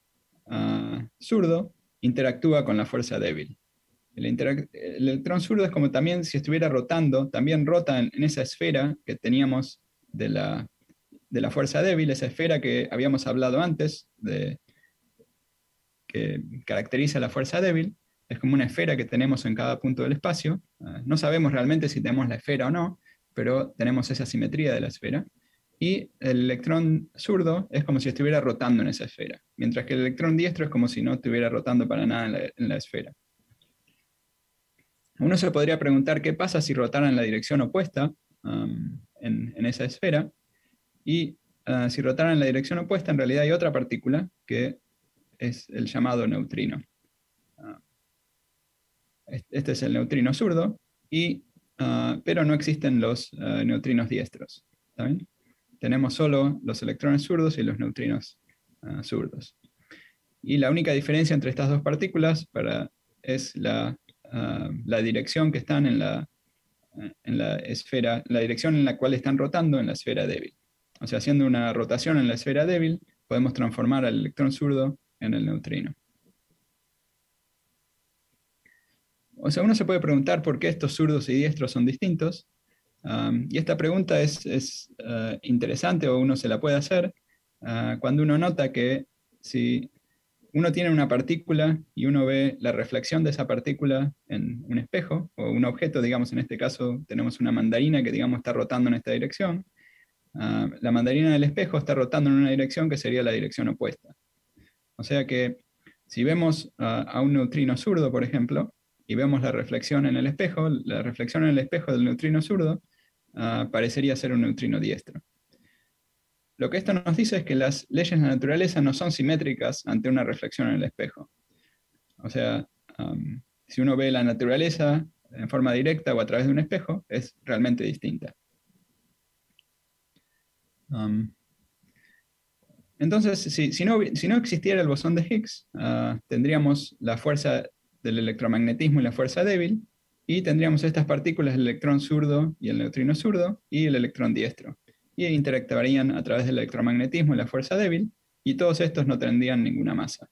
ah, zurdo interactúa con la fuerza débil. El, electrón zurdo es como también si estuviera rotando, también rota en, esa esfera que teníamos de la, de la, fuerza débil, esa esfera que habíamos hablado antes, de, que caracteriza la fuerza débil, es como una esfera que tenemos en cada punto del espacio. Ah, no sabemos realmente si tenemos la esfera o no, pero tenemos esa simetría de la esfera. Y el electrón zurdo es como si estuviera rotando en esa esfera, mientras que el electrón diestro es como si no estuviera rotando para nada en la, esfera. Uno se podría preguntar qué pasa si rotara en la dirección opuesta en, esa esfera. Y ah, si rotara en la dirección opuesta, en realidad hay otra partícula que es el llamado neutrino. Ah, este es el neutrino zurdo, y, ah, pero no existen los neutrinos diestros. Tenemos solo los electrones zurdos y los neutrinos zurdos. Y la única diferencia entre estas dos partículas para, es la, la, dirección que están en la, en la esfera, la dirección en la cual están rotando en la esfera débil. O sea, haciendo una rotación en la esfera débil, podemos transformar al electrón zurdo en el neutrino. O sea, uno se puede preguntar por qué estos zurdos y diestros son distintos. Um, y esta pregunta es, uh, interesante o uno se la puede hacer cuando uno nota que si uno tiene una partícula y uno ve la reflexión de esa partícula en un espejo o un objeto, digamos en este caso tenemos una mandarina que digamos está rotando en esta dirección, uh, la mandarina del espejo está rotando en una dirección que sería la dirección opuesta. O sea que si vemos a un neutrino zurdo, por ejemplo, y vemos la reflexión en el espejo, la reflexión en el espejo del neutrino zurdo uh, parecería ser un neutrino diestro. Lo que esto nos dice es que las leyes de la naturaleza no son simétricas ante una reflexión en el espejo. O sea, um, si uno ve la naturaleza en forma directa o a través de un espejo, es realmente distinta. Um, entonces, si, no, existiera el bosón de Higgs, uh, tendríamos la fuerza del electromagnetismo y la fuerza débil, y tendríamos estas partículas, el electrón zurdo y el neutrino zurdo, y el electrón diestro. Y interactuarían a través del electromagnetismo y la fuerza débil, y todos estos no tendrían ninguna masa.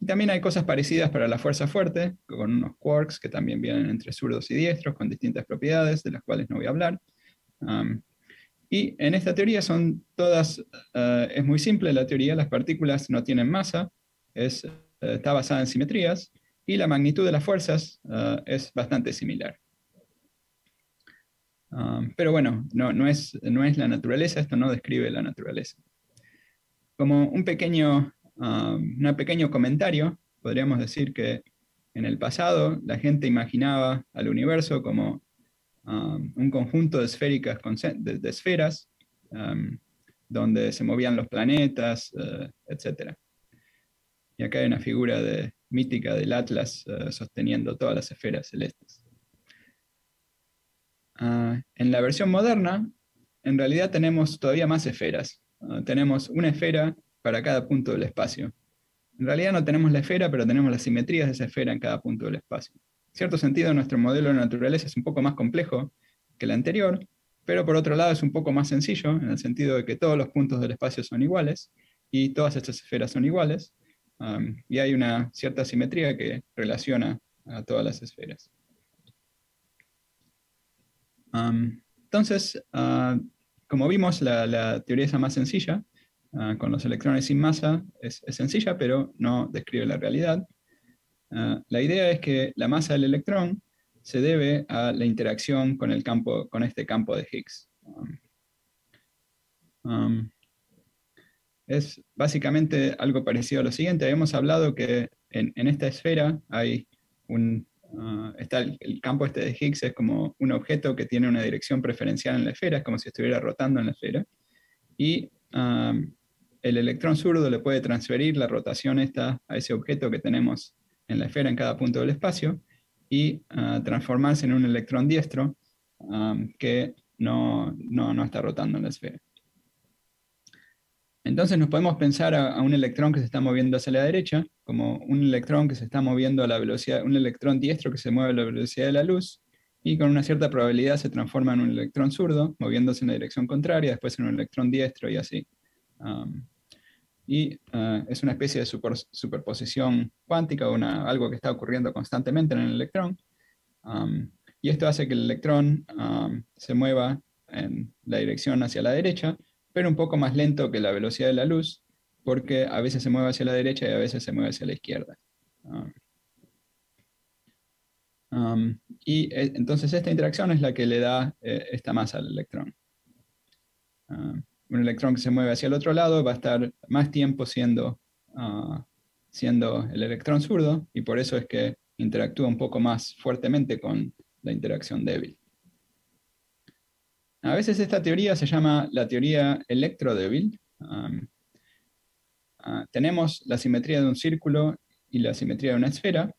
Y también hay cosas parecidas para la fuerza fuerte, con unos quarks que también vienen entre zurdos y diestros, con distintas propiedades, de las cuales no voy a hablar. y en esta teoría son todas, eh, es muy simple la teoría, las partículas no tienen masa, es, eh, está basada en simetrías, y la magnitud de las fuerzas ah, es bastante similar. Ah, pero bueno, no, es, no es la naturaleza, esto no describe la naturaleza. Como un pequeño, uh, pequeño comentario, podríamos decir que en el pasado la gente imaginaba al universo como un conjunto de, esféricas, de, esferas donde se movían los planetas, etc. Y acá hay una figura mítica del Atlas sosteniendo todas las esferas celestes. Ah, en la versión moderna, en realidad tenemos todavía más esferas. Ah, tenemos una esfera para cada punto del espacio. En realidad no tenemos la esfera, pero tenemos las simetrías de esa esfera en cada punto del espacio. En cierto sentido, nuestro modelo de naturaleza es un poco más complejo que el anterior, pero por otro lado es un poco más sencillo, en el sentido de que todos los puntos del espacio son iguales y todas estas esferas son iguales, y hay una cierta simetría que relaciona a todas las esferas. Entonces, ah, como vimos, la, teoría esa más sencilla, ah, con los electrones sin masa, es, sencilla, pero no describe la realidad. Ah, la idea es que la masa del electrón se debe a la interacción con, el campo, con este campo de Higgs es básicamente algo parecido a lo siguiente. Habíamos hablado que en, esta esfera hay un, ah, está el, campo este de Higgs, es como un objeto que tiene una dirección preferencial en la esfera, es como si estuviera rotando en la esfera. Y el electrón zurdo le puede transferir la rotación esta a ese objeto que tenemos en la esfera en cada punto del espacio y ah, transformarse en un electrón diestro que no, no está rotando en la esfera. Entonces nos podemos pensar a, un electrón que se está moviendo hacia la derecha, como un electrón que se está moviendo a la velocidad, un electrón diestro que se mueve a la velocidad de la luz, y con una cierta probabilidad se transforma en un electrón zurdo, moviéndose en la dirección contraria, después en un electrón diestro y así. Um, y uh, es una especie de superposición cuántica, una, algo que está ocurriendo constantemente en el electrón. Um, y esto hace que el electrón um, se mueva en la dirección hacia la derecha, pero un poco más lento que la velocidad de la luz, porque a veces se mueve hacia la derecha y a veces se mueve hacia la izquierda. Um, um, y eh, entonces esta interacción es la que le da eh, esta masa al electrón. Um, un electrón que se mueve hacia el otro lado va a estar más tiempo siendo, uh, siendo el electrón zurdo y por eso es que interactúa un poco más fuertemente con la interacción débil. A veces esta teoría se llama la teoría electrodébil. Ah, tenemos la simetría de un círculo y la simetría de una esfera,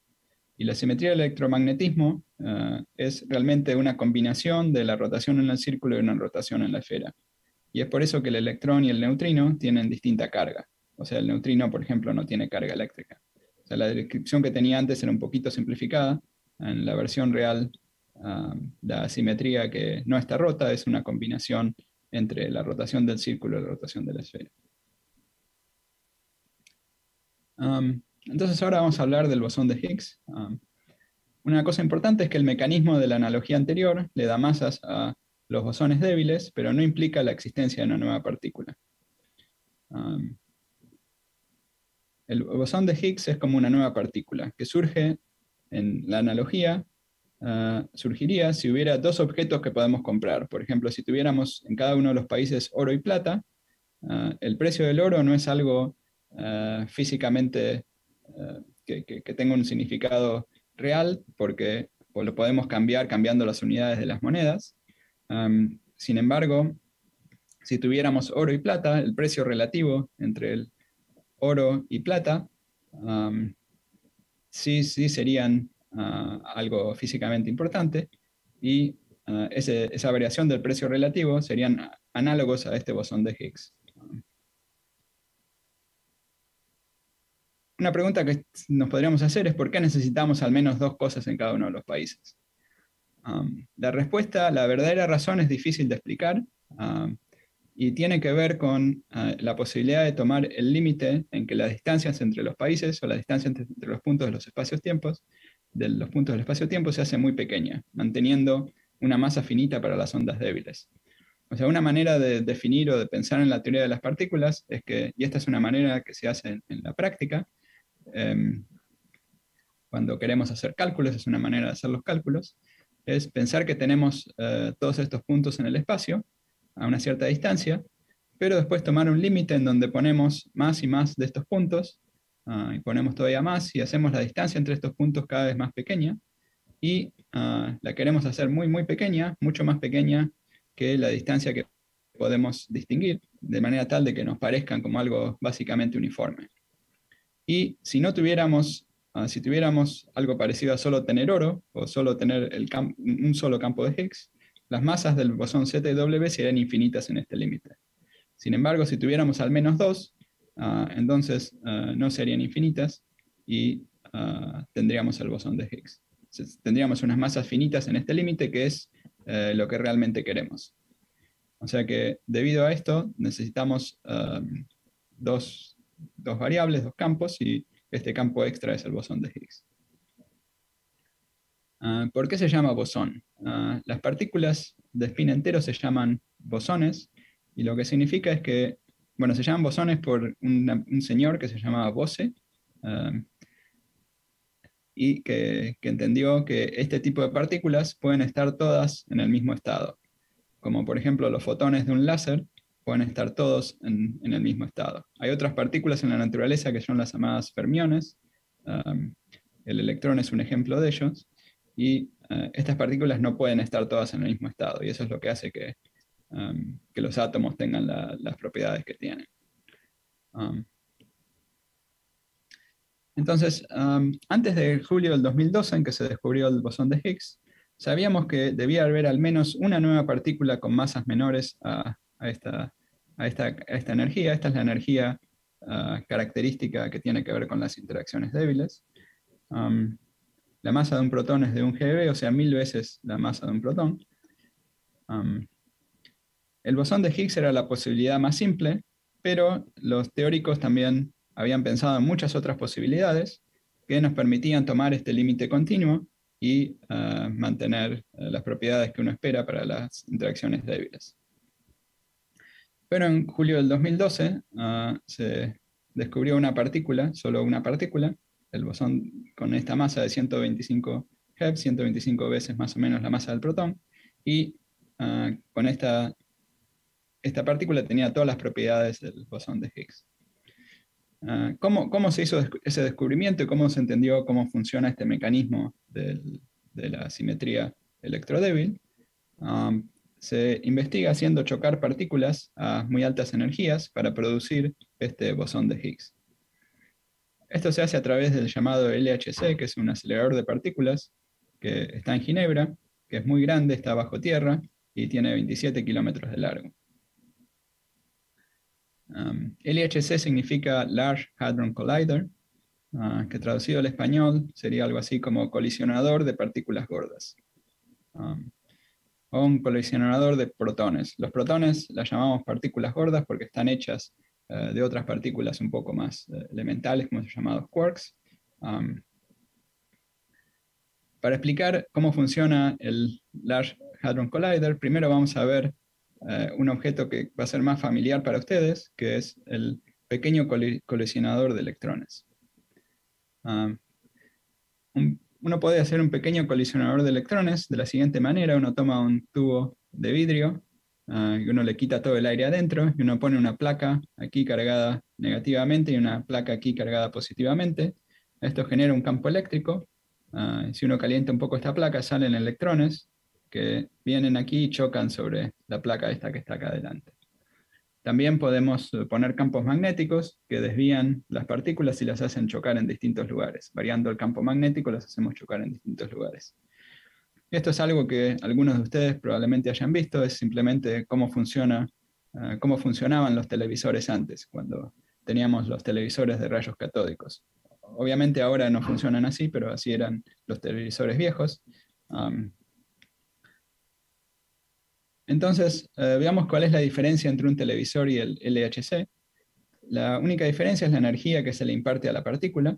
y la simetría del electromagnetismo ah, es realmente una combinación de la rotación en el círculo y una rotación en la esfera. Y es por eso que el electrón y el neutrino tienen distinta carga. O sea, el neutrino, por ejemplo, no tiene carga eléctrica. O sea, la descripción que tenía antes era un poquito simplificada. En la versión real la simetría que no está rota es una combinación entre la rotación del círculo y la rotación de la esfera. Entonces ahora vamos a hablar del bosón de Higgs. Una cosa importante es que el mecanismo de la analogía anterior le da masas a los bosones débiles, pero no implica la existencia de una nueva partícula. El bosón de Higgs es como una nueva partícula que surge en la analogía, uh, surgiría si hubiera dos objetos que podemos comprar. Por ejemplo, si tuviéramos en cada uno de los países oro y plata, uh, el precio del oro no es algo uh, físicamente que, que, tenga un significado real, porque pues, lo podemos cambiar cambiando las unidades de las monedas. Sin embargo, si tuviéramos oro y plata, el precio relativo entre el oro y plata sí, sí serían uh, algo físicamente importante y uh, esa variación del precio relativo serían análogos a este bosón de Higgs. Una pregunta que nos podríamos hacer es por qué necesitamos al menos dos cosas en cada uno de los países. Um, la respuesta, la verdadera razón es difícil de explicar y tiene que ver con uh, la posibilidad de tomar el límite en que las distancias entre los países o la distancia entre, los puntos de los espacios-tiempos, de los puntos del espacio-tiempo se hace muy pequeña, manteniendo una masa finita para las ondas débiles. O sea, una manera de definir o de pensar en la teoría de las partículas es que, y esta es una manera que se hace en la práctica, Em, cuando queremos hacer cálculos, es una manera de hacer los cálculos, es pensar que tenemos eh, todos estos puntos en el espacio a una cierta distancia, pero después tomar un límite en donde ponemos más y más de estos puntos, ah, y ponemos todavía más y hacemos la distancia entre estos puntos cada vez más pequeña, y ah, la queremos hacer muy, muy pequeña, mucho más pequeña que la distancia que podemos distinguir, de manera tal de que nos parezcan como algo básicamente uniforme. Y si no tuviéramos, ah, si tuviéramos algo parecido a solo tener oro, o solo tener un solo campo de Higgs, las masas del bosón Z y W serían infinitas en este límite. Sin embargo, si tuviéramos al menos dos, ah, entonces ah, no serían infinitas y tendríamos el bosón de Higgs. Tendríamos unas masas finitas en este límite que es eh, lo que realmente queremos. O sea que debido a esto necesitamos dos, dos variables, dos campos, y este campo extra es el bosón de Higgs. Ah, ¿Por qué se llama bosón? Ah, las partículas de spin entero se llaman bosones, y lo que significa es que, bueno, se llaman bosones por un señor que se llamaba Bose, ah, y que, que, entendió que este tipo de partículas pueden estar todas en el mismo estado, como por ejemplo los fotones de un láser pueden estar todos en, el mismo estado. Hay otras partículas en la naturaleza que son las llamadas fermiones. Um, el electrón es un ejemplo de ellos. Y uh, estas partículas no pueden estar todas en el mismo estado. Y eso es lo que hace que, um, que los átomos tengan las propiedades que tienen. Um, entonces, antes de julio del 2012, en que se descubrió el bosón de Higgs, sabíamos que debía haber al menos una nueva partícula con masas menores a a esta, a esta, esta energía. Esta es la energía ah, característica que tiene que ver con las interacciones débiles. la masa de un protón es de un GeV, o sea, mil veces la masa de un protón. El bosón de Higgs era la posibilidad más simple, pero los teóricos también habían pensado en muchas otras posibilidades que nos permitían tomar este límite continuo y ah, mantener eh, las propiedades que uno espera para las interacciones débiles. Pero en julio del 2012 ah, se descubrió una partícula, solo una partícula, el bosón con esta masa de 125 Hz, 125 veces más o menos la masa del protón, y ah, con esta, esta partícula tenía todas las propiedades del bosón de Higgs. Ah, ¿cómo, se hizo ese descubrimiento y cómo se entendió cómo funciona este mecanismo de la simetría electrodébil? se investiga haciendo chocar partículas a muy altas energías para producir este bosón de Higgs. Esto se hace a través del llamado LHC, que es un acelerador de partículas que está en Ginebra, que es muy grande, está bajo tierra y tiene 27 kilómetros de largo. Um, LHC significa Large Hadron Collider, uh, que traducido al español sería algo así como colisionador de partículas gordas. Um, o un colisionador de protones. Los protones las llamamos partículas gordas porque están hechas de otras partículas un poco más elementales, como los llamados quarks. para explicar cómo funciona el Large Hadron Collider, primero vamos a ver un objeto que va a ser más familiar para ustedes, que es el pequeño colisionador de electrones. uno puede hacer un pequeño colisionador de electrones de la siguiente manera. Uno toma un tubo de vidrio Ah, y uno le quita todo el aire adentro y uno pone una placa aquí cargada negativamente y una placa aquí cargada positivamente. Esto genera un campo eléctrico. Ah, si uno calienta un poco esta placa, salen electrones que vienen aquí y chocan sobre la placa esta que está acá adelante. También podemos poner campos magnéticos que desvían las partículas y las hacen chocar en distintos lugares. Variando el campo magnético, las hacemos chocar en distintos lugares. Esto es algo que algunos de ustedes probablemente hayan visto, es simplemente cómo, funciona, ah, cómo funcionaban los televisores antes, cuando teníamos los televisores de rayos catódicos. Obviamente ahora no funcionan así, pero así eran los televisores viejos. Entonces, eh, veamos cuál es la diferencia entre un televisor y el LHC. La única diferencia es la energía que se le imparte a la partícula.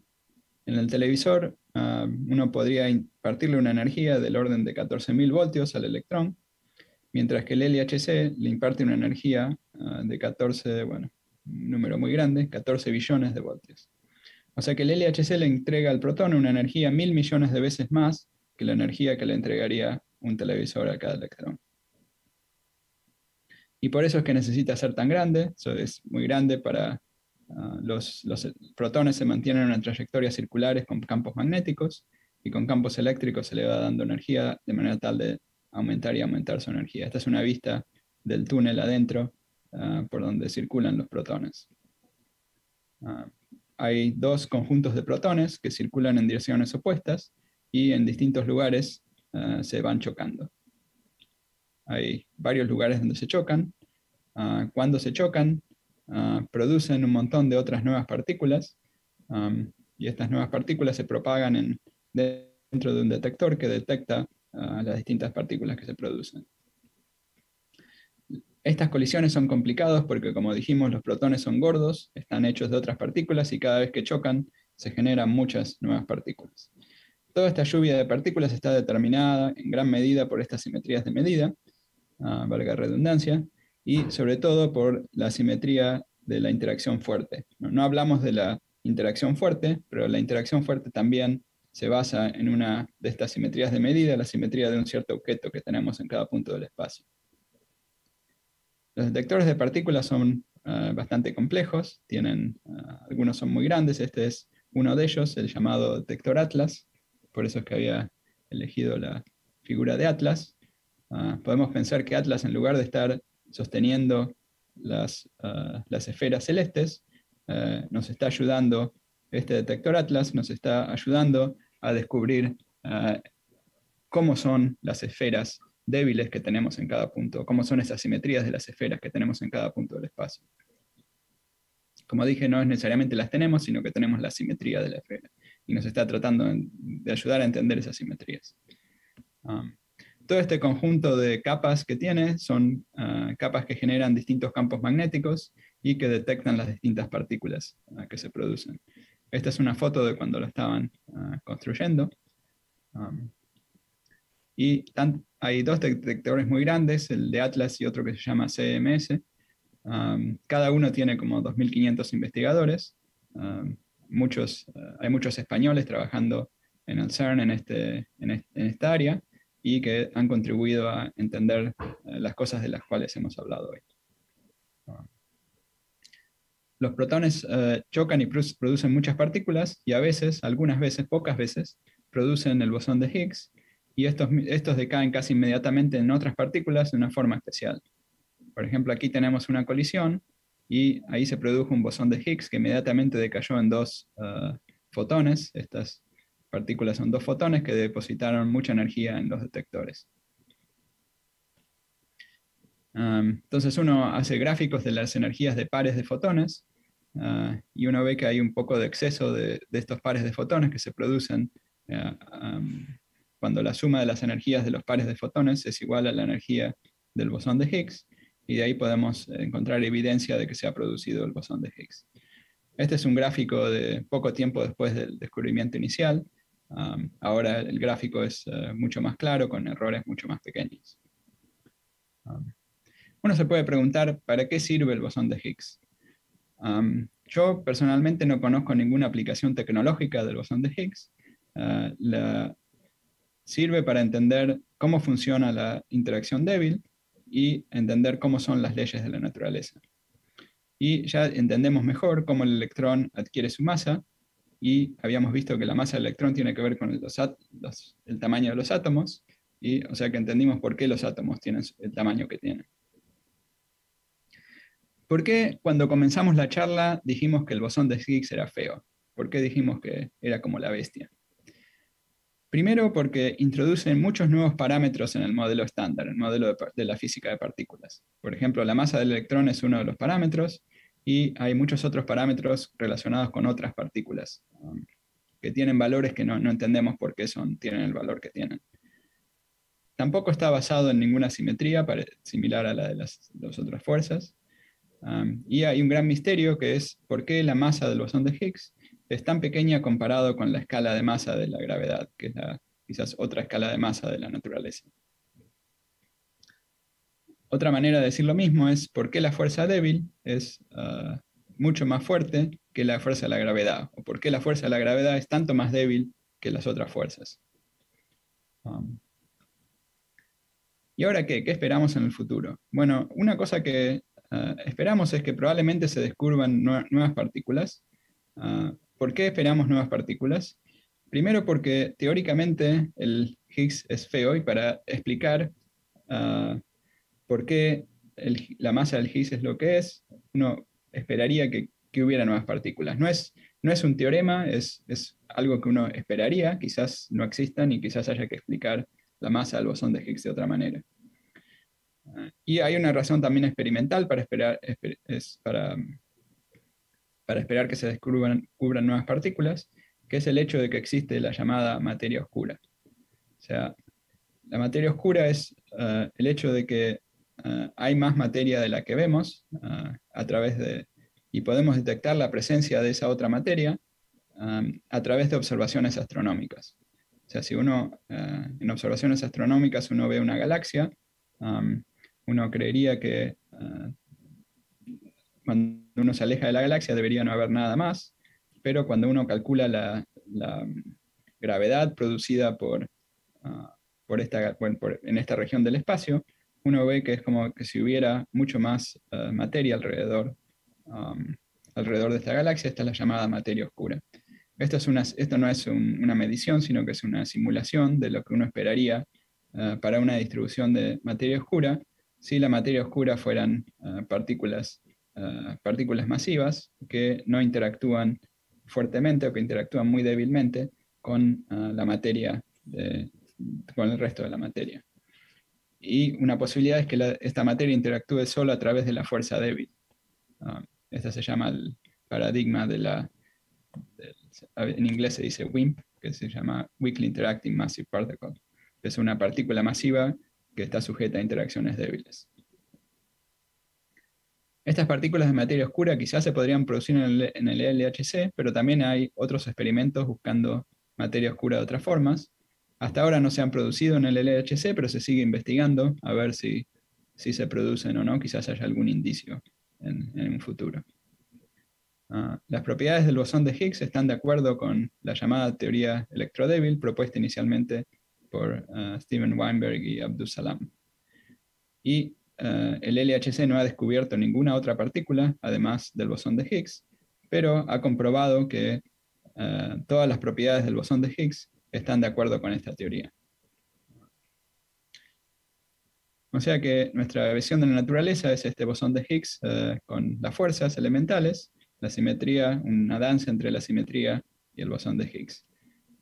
En el televisor ah, uno podría impartirle una energía del orden de 14.000 voltios al electrón, mientras que el LHC le imparte una energía ah, de 14, bueno, un número muy grande, 14 billones de voltios. O sea que el LHC le entrega al protón una energía mil millones de veces más que la energía que le entregaría un televisor a cada electrón. Y por eso es que necesita ser tan grande, es muy grande para Ah, los, protones se mantienen en una trayectoria circulares con campos magnéticos y con campos eléctricos se le va dando energía de manera tal de aumentar y aumentar su energía. Esta es una vista del túnel adentro ah, por donde circulan los protones. Ah, hay dos conjuntos de protones que circulan en direcciones opuestas y en distintos lugares se van chocando. Hay varios lugares donde se chocan. cuando se chocan, Ah, producen un montón de otras nuevas partículas y estas nuevas partículas se propagan en, dentro de un detector que detecta ah, las distintas partículas que se producen. Estas colisiones son complicadas porque, como dijimos, los protones son gordos, están hechos de otras partículas y cada vez que chocan se generan muchas nuevas partículas. Toda esta lluvia de partículas está determinada en gran medida por estas simetrías de medida, uh, valga redundancia, y sobre todo por la simetría de la interacción fuerte. No, hablamos de la interacción fuerte, pero la interacción fuerte también se basa en una de estas simetrías de medida, la simetría de un cierto objeto que tenemos en cada punto del espacio. Los detectores de partículas son ah, bastante complejos, tienen, ah, algunos son muy grandes, este es uno de ellos, el llamado detector Atlas, por eso es que había elegido la figura de Atlas. Ah, podemos pensar que Atlas, en lugar de estar sosteniendo las, ah, las esferas celestes, eh, nos está ayudando, este detector Atlas nos está ayudando a descubrir ah, cómo son las esferas débiles que tenemos en cada punto, cómo son esas simetrías de las esferas que tenemos en cada punto del espacio. Como dije, no es necesariamente las tenemos, sino que tenemos la simetría de la esfera. Y nos está tratando de ayudar a entender esas simetrías. Ah, todo este conjunto de capas que tiene son ah, capas que generan distintos campos magnéticos y que detectan las distintas partículas ah, que se producen. Esta es una foto de cuando lo estaban ah, construyendo. y hay dos detectores muy grandes, el de Atlas y otro que se llama CMS. cada uno tiene como 2.500 investigadores. muchos, hay muchos españoles trabajando en el CERN en, este, en esta área y que han contribuido a entender eh, las cosas de las cuales hemos hablado hoy. Los protones eh, chocan y producen muchas partículas y a veces, algunas veces, pocas veces, producen el bosón de Higgs y estos, estos decaen casi inmediatamente en otras partículas de una forma especial. Por ejemplo, aquí tenemos una colisión y ahí se produjo un bosón de Higgs que inmediatamente decayó en dos eh, fotones, estas partículas son dos fotones que depositaron mucha energía en los detectores. entonces uno hace gráficos de las energías de pares de fotones ah, y uno ve que hay un poco de exceso de, estos pares de fotones que se producen ah, cuando la suma de las energías de los pares de fotones es igual a la energía del bosón de Higgs. y de ahí podemos encontrar evidencia de que se ha producido el bosón de Higgs. Este es un gráfico de poco tiempo después del descubrimiento inicial. Ahora el gráfico es eh, mucho más claro, con errores mucho más pequeños. uno se puede preguntar, ¿para qué sirve el bosón de Higgs? yo personalmente no conozco ninguna aplicación tecnológica del bosón de Higgs. Ah, sirve para entender cómo funciona la interacción débil y entender cómo son las leyes de la naturaleza y ya entendemos mejor cómo el electrón adquiere su masa, y habíamos visto que la masa del electrón tiene que ver con el tamaño de los átomos, y, o sea que entendimos por qué los átomos tienen el tamaño que tienen. ¿Por qué cuando comenzamos la charla dijimos que el bosón de Higgs era feo? ¿Por qué dijimos que era como la bestia? Primero porque introducen muchos nuevos parámetros en el modelo estándar, el modelo de, la física de partículas. Por ejemplo, la masa del electrón es uno de los parámetros, y hay muchos otros parámetros relacionados con otras partículas um, que tienen valores que no, entendemos por qué son, tienen el valor que tienen. Tampoco está basado en ninguna simetría similar a la de las, otras fuerzas. Um, y hay un gran misterio que es por qué la masa del bosón de Higgs es tan pequeña comparado con la escala de masa de la gravedad, que es quizás otra escala de masa de la naturaleza. Otra manera de decir lo mismo es por qué la fuerza débil es ah, mucho más fuerte que la fuerza de la gravedad, o por qué la fuerza de la gravedad es tanto más débil que las otras fuerzas. Um, ¿Y ahora qué? ¿Qué esperamos en el futuro? Bueno, una cosa que ah, esperamos es que probablemente se descubran nuevas partículas. Ah, ¿Por qué esperamos nuevas partículas? Primero porque teóricamente el Higgs es feo y para explicar por qué la masa del Higgs es lo que es, uno esperaría que, hubiera nuevas partículas. No es, no es un teorema, es, algo que uno esperaría, quizás no existan y quizás haya que explicar la masa del bosón de Higgs de otra manera. Ah, y hay una razón también experimental para esperar, es para, para esperar que se descubran nuevas partículas, que es el hecho de que existe la llamada materia oscura. O sea, la materia oscura es ah, el hecho de que Ah, hay más materia de la que vemos ah, a través de, y podemos detectar la presencia de esa otra materia a través de observaciones astronómicas. O sea, si uno ah, en observaciones astronómicas uno ve una galaxia, uno creería que cuando uno se aleja de la galaxia debería no haber nada más, pero cuando uno calcula la, gravedad producida por, por esta, en esta región del espacio, uno ve que es como que si hubiera mucho más eh, materia alrededor, um, alrededor de esta galaxia, esta es la llamada materia oscura. Esto, es una, esto no es una medición, sino que es una simulación de lo que uno esperaría eh, para una distribución de materia oscura si la materia oscura fueran eh, partículas, partículas masivas que no interactúan fuertemente o que interactúan muy débilmente con la materia, con el resto de la materia y una posibilidad es que esta materia interactúe solo a través de la fuerza débil. Ah, este se llama el paradigma de la, en inglés se dice WIMP, que se llama Weakly Interacting Massive Particle. Es una partícula masiva que está sujeta a interacciones débiles. Estas partículas de materia oscura quizás se podrían producir en el, en el LHC, pero también hay otros experimentos buscando materia oscura de otras formas, hasta ahora no se han producido en el LHC, pero se sigue investigando a ver si, si se producen o no. Quizás haya algún indicio en, un futuro. Ah, las propiedades del bosón de Higgs están de acuerdo con la llamada teoría electrodébil propuesta inicialmente por uh, Steven Weinberg y Abdus Salam. Y ah, el LHC no ha descubierto ninguna otra partícula, además del bosón de Higgs, pero ha comprobado que todas las propiedades del bosón de Higgs están de acuerdo con esta teoría. O sea que nuestra visión de la naturaleza es este bosón de Higgs eh, con las fuerzas elementales, la simetría, una danza entre la simetría y el bosón de Higgs.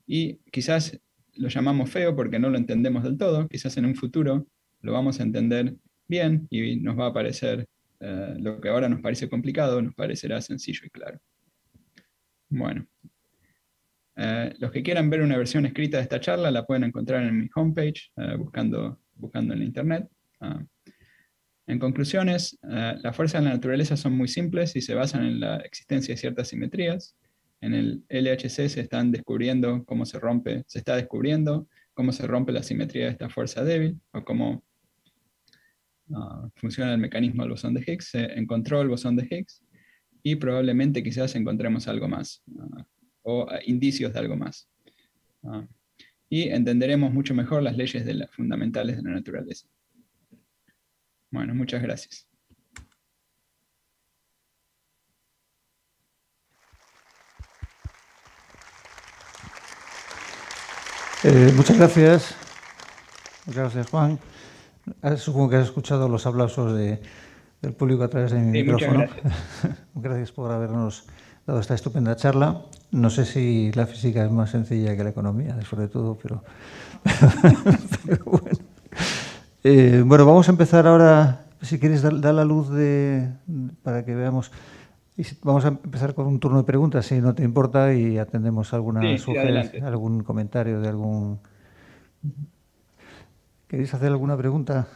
Y quizás lo llamamos feo porque no lo entendemos del todo, quizás en un futuro lo vamos a entender bien y nos va a parecer eh, lo que ahora nos parece complicado, nos parecerá sencillo y claro. Bueno, eh, los que quieran ver una versión escrita de esta charla la pueden encontrar en mi homepage, eh, buscando, buscando en internet. Ah, En conclusiones, uh, las fuerzas de la naturaleza son muy simples y se basan en la existencia de ciertas simetrías. En el LHC se están descubriendo cómo se rompe, se está descubriendo cómo se rompe la simetría de esta fuerza débil o cómo uh, funciona el mecanismo del bosón de Higgs. Se encontró el bosón de Higgs y probablemente quizás encontremos algo más o indicios de algo más. y entenderemos mucho mejor las leyes de la, fundamentales de la naturaleza. Bueno, muchas gracias. Eh, muchas gracias. Muchas gracias, Juan. Ah, supongo que has escuchado los aplausos de, del público a través de mi sí, micrófono. Gracias. gracias por habernos dado esta estupenda charla. No sé si la física es más sencilla que la economía, sobre todo, pero, pero bueno. Eh, bueno, vamos a empezar ahora, si quieres dar, la luz de, para que veamos. Y vamos a empezar con un turno de preguntas, si no te importa, y atendemos alguna Sí, sugerencia, algún comentario de algún. ¿Queréis hacer alguna pregunta?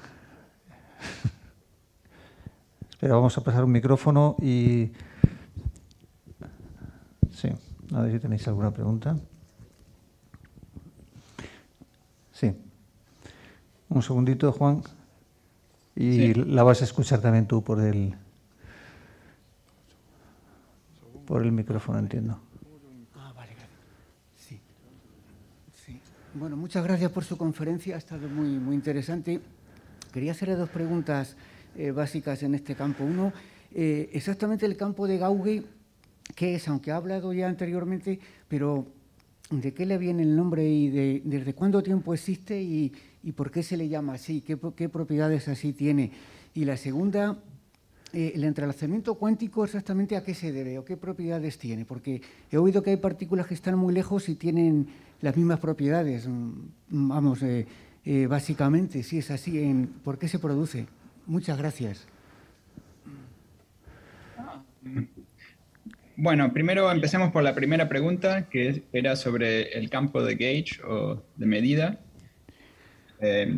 Espera, vamos a pasar un micrófono y. A ver si tenéis alguna pregunta. Sí. Un segundito, Juan. Y Sí. la vas a escuchar también tú por el. Por el micrófono, entiendo. Ah, vale, gracias. Sí. sí. Bueno, muchas gracias por su conferencia, ha estado muy, muy interesante. Quería hacerle dos preguntas eh, básicas en este campo. Uno, eh, exactamente el campo de Gauge, ¿qué es? Aunque ha hablado ya anteriormente, pero ¿de qué le viene el nombre y de, desde cuánto tiempo existe y, y por qué se le llama así? ¿Qué, pro- qué propiedades así tiene? Y la segunda, eh, ¿el entrelazamiento cuántico exactamente a qué se debe o qué propiedades tiene? Porque he oído que hay partículas que están muy lejos y tienen las mismas propiedades. mm, Vamos, eh, eh, básicamente, si es así, en, ¿por qué se produce? Muchas gracias. Bueno, primero empecemos por la primera pregunta, que era sobre el campo de gauge o de medida. Eh,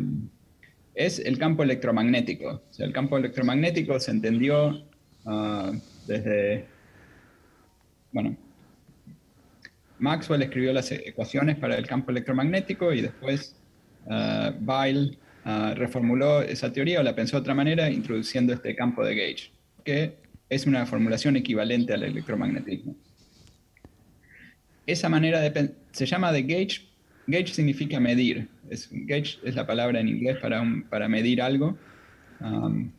es el campo electromagnético. El campo electromagnético se entendió ah, desde, bueno, Maxwell escribió las ecuaciones para el campo electromagnético y después ah, Boyle ah, reformuló esa teoría o la pensó de otra manera introduciendo este campo de gauge, es una formulación equivalente al electromagnetismo. Esa manera de se llama de gauge. Gauge significa medir. Gauge es la palabra en inglés para, para medir algo. Um,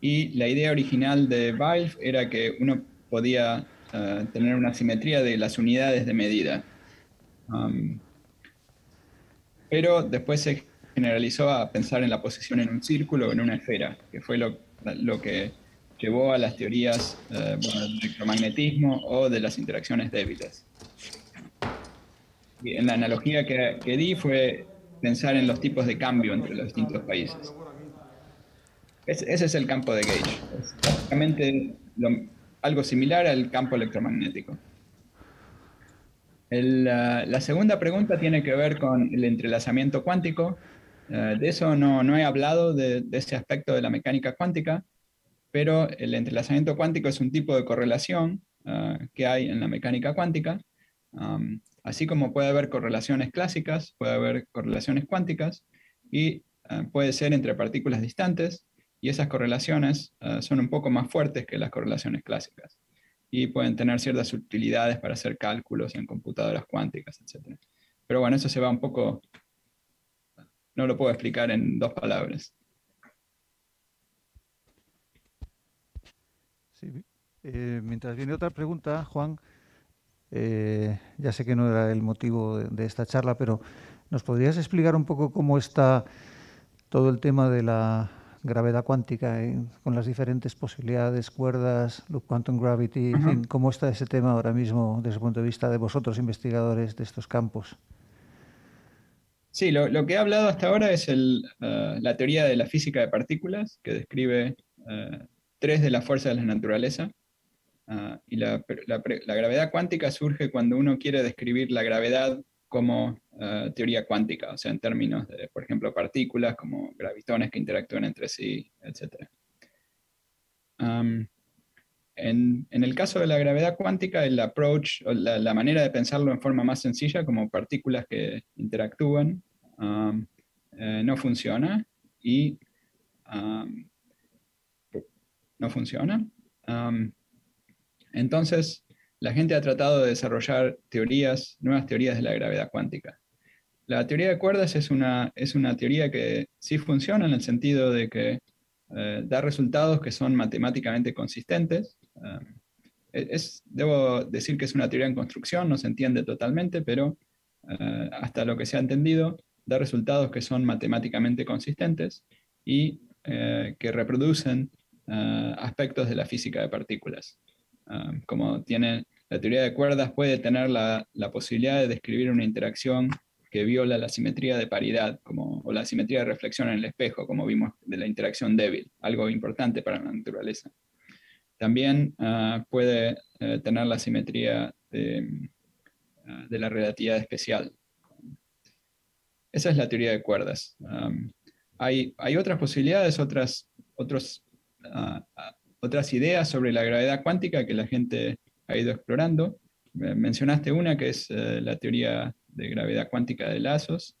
y la idea original de Valve era que uno podía uh, tener una simetría de las unidades de medida. Um, pero después se generalizó a pensar en la posición en un círculo o en una esfera, que fue lo, lo que llevó a las teorías eh, bueno, del electromagnetismo o de las interacciones débiles. Y en la analogía que, que di fue pensar en los tipos de cambio entre los distintos países. Es- ese es el campo de gauge. Es básicamente lo- algo similar al campo electromagnético. El, ah, la segunda pregunta tiene que ver con el entrelazamiento cuántico. Eh, de eso no, no he hablado, de, de ese aspecto de la mecánica cuántica, pero el entrelazamiento cuántico es un tipo de correlación ah, que hay en la mecánica cuántica. Así como puede haber correlaciones clásicas, puede haber correlaciones cuánticas y ah, puede ser entre partículas distantes y esas correlaciones ah, son un poco más fuertes que las correlaciones clásicas y pueden tener ciertas utilidades para hacer cálculos en computadoras cuánticas, etc. Pero bueno, eso se va un poco, no lo puedo explicar en dos palabras. Sí. Eh, mientras viene otra pregunta, Juan, eh, ya sé que no era el motivo de, de esta charla, pero ¿nos podrías explicar un poco cómo está todo el tema de la gravedad cuántica eh, con las diferentes posibilidades, cuerdas, loop quantum gravity, en fin, cómo está ese tema ahora mismo desde el punto de vista de vosotros investigadores de estos campos? Sí, lo, lo que he hablado hasta ahora es el, uh, la teoría de la física de partículas, que describe uh, tres de las fuerzas de la naturaleza. Uh, y la, la, la, gravedad cuántica surge cuando uno quiere describir la gravedad como eh, teoría cuántica, o sea, en términos de, por ejemplo, partículas como gravitones que interactúan entre sí, etc. en, el caso de la gravedad cuántica, el approach, o la, manera de pensarlo en forma más sencilla, como partículas que interactúan, eh, no funciona y no funciona. entonces, la gente ha tratado de desarrollar teorías, nuevas teorías de la gravedad cuántica. La teoría de cuerdas es una, es una teoría que sí funciona en el sentido de que eh, da resultados que son matemáticamente consistentes. Eh, es, debo decir que es una teoría en construcción, no se entiende totalmente, pero eh, hasta lo que se ha entendido, da resultados que son matemáticamente consistentes y que reproducen aspectos de la física de partículas. como tiene, la teoría de cuerdas puede tener la, la posibilidad de describir una interacción que viola la simetría de paridad como, o la simetría de reflexión en el espejo, como vimos de la interacción débil, algo importante para la naturaleza. También ah, puede eh, tener la simetría de, ah, de, la relatividad especial. Esa es la teoría de cuerdas. hay, hay, otras posibilidades, otras, otros, otras ideas sobre la gravedad cuántica que la gente ha ido explorando. Mencionaste una que es eh, la teoría de gravedad cuántica de lazos.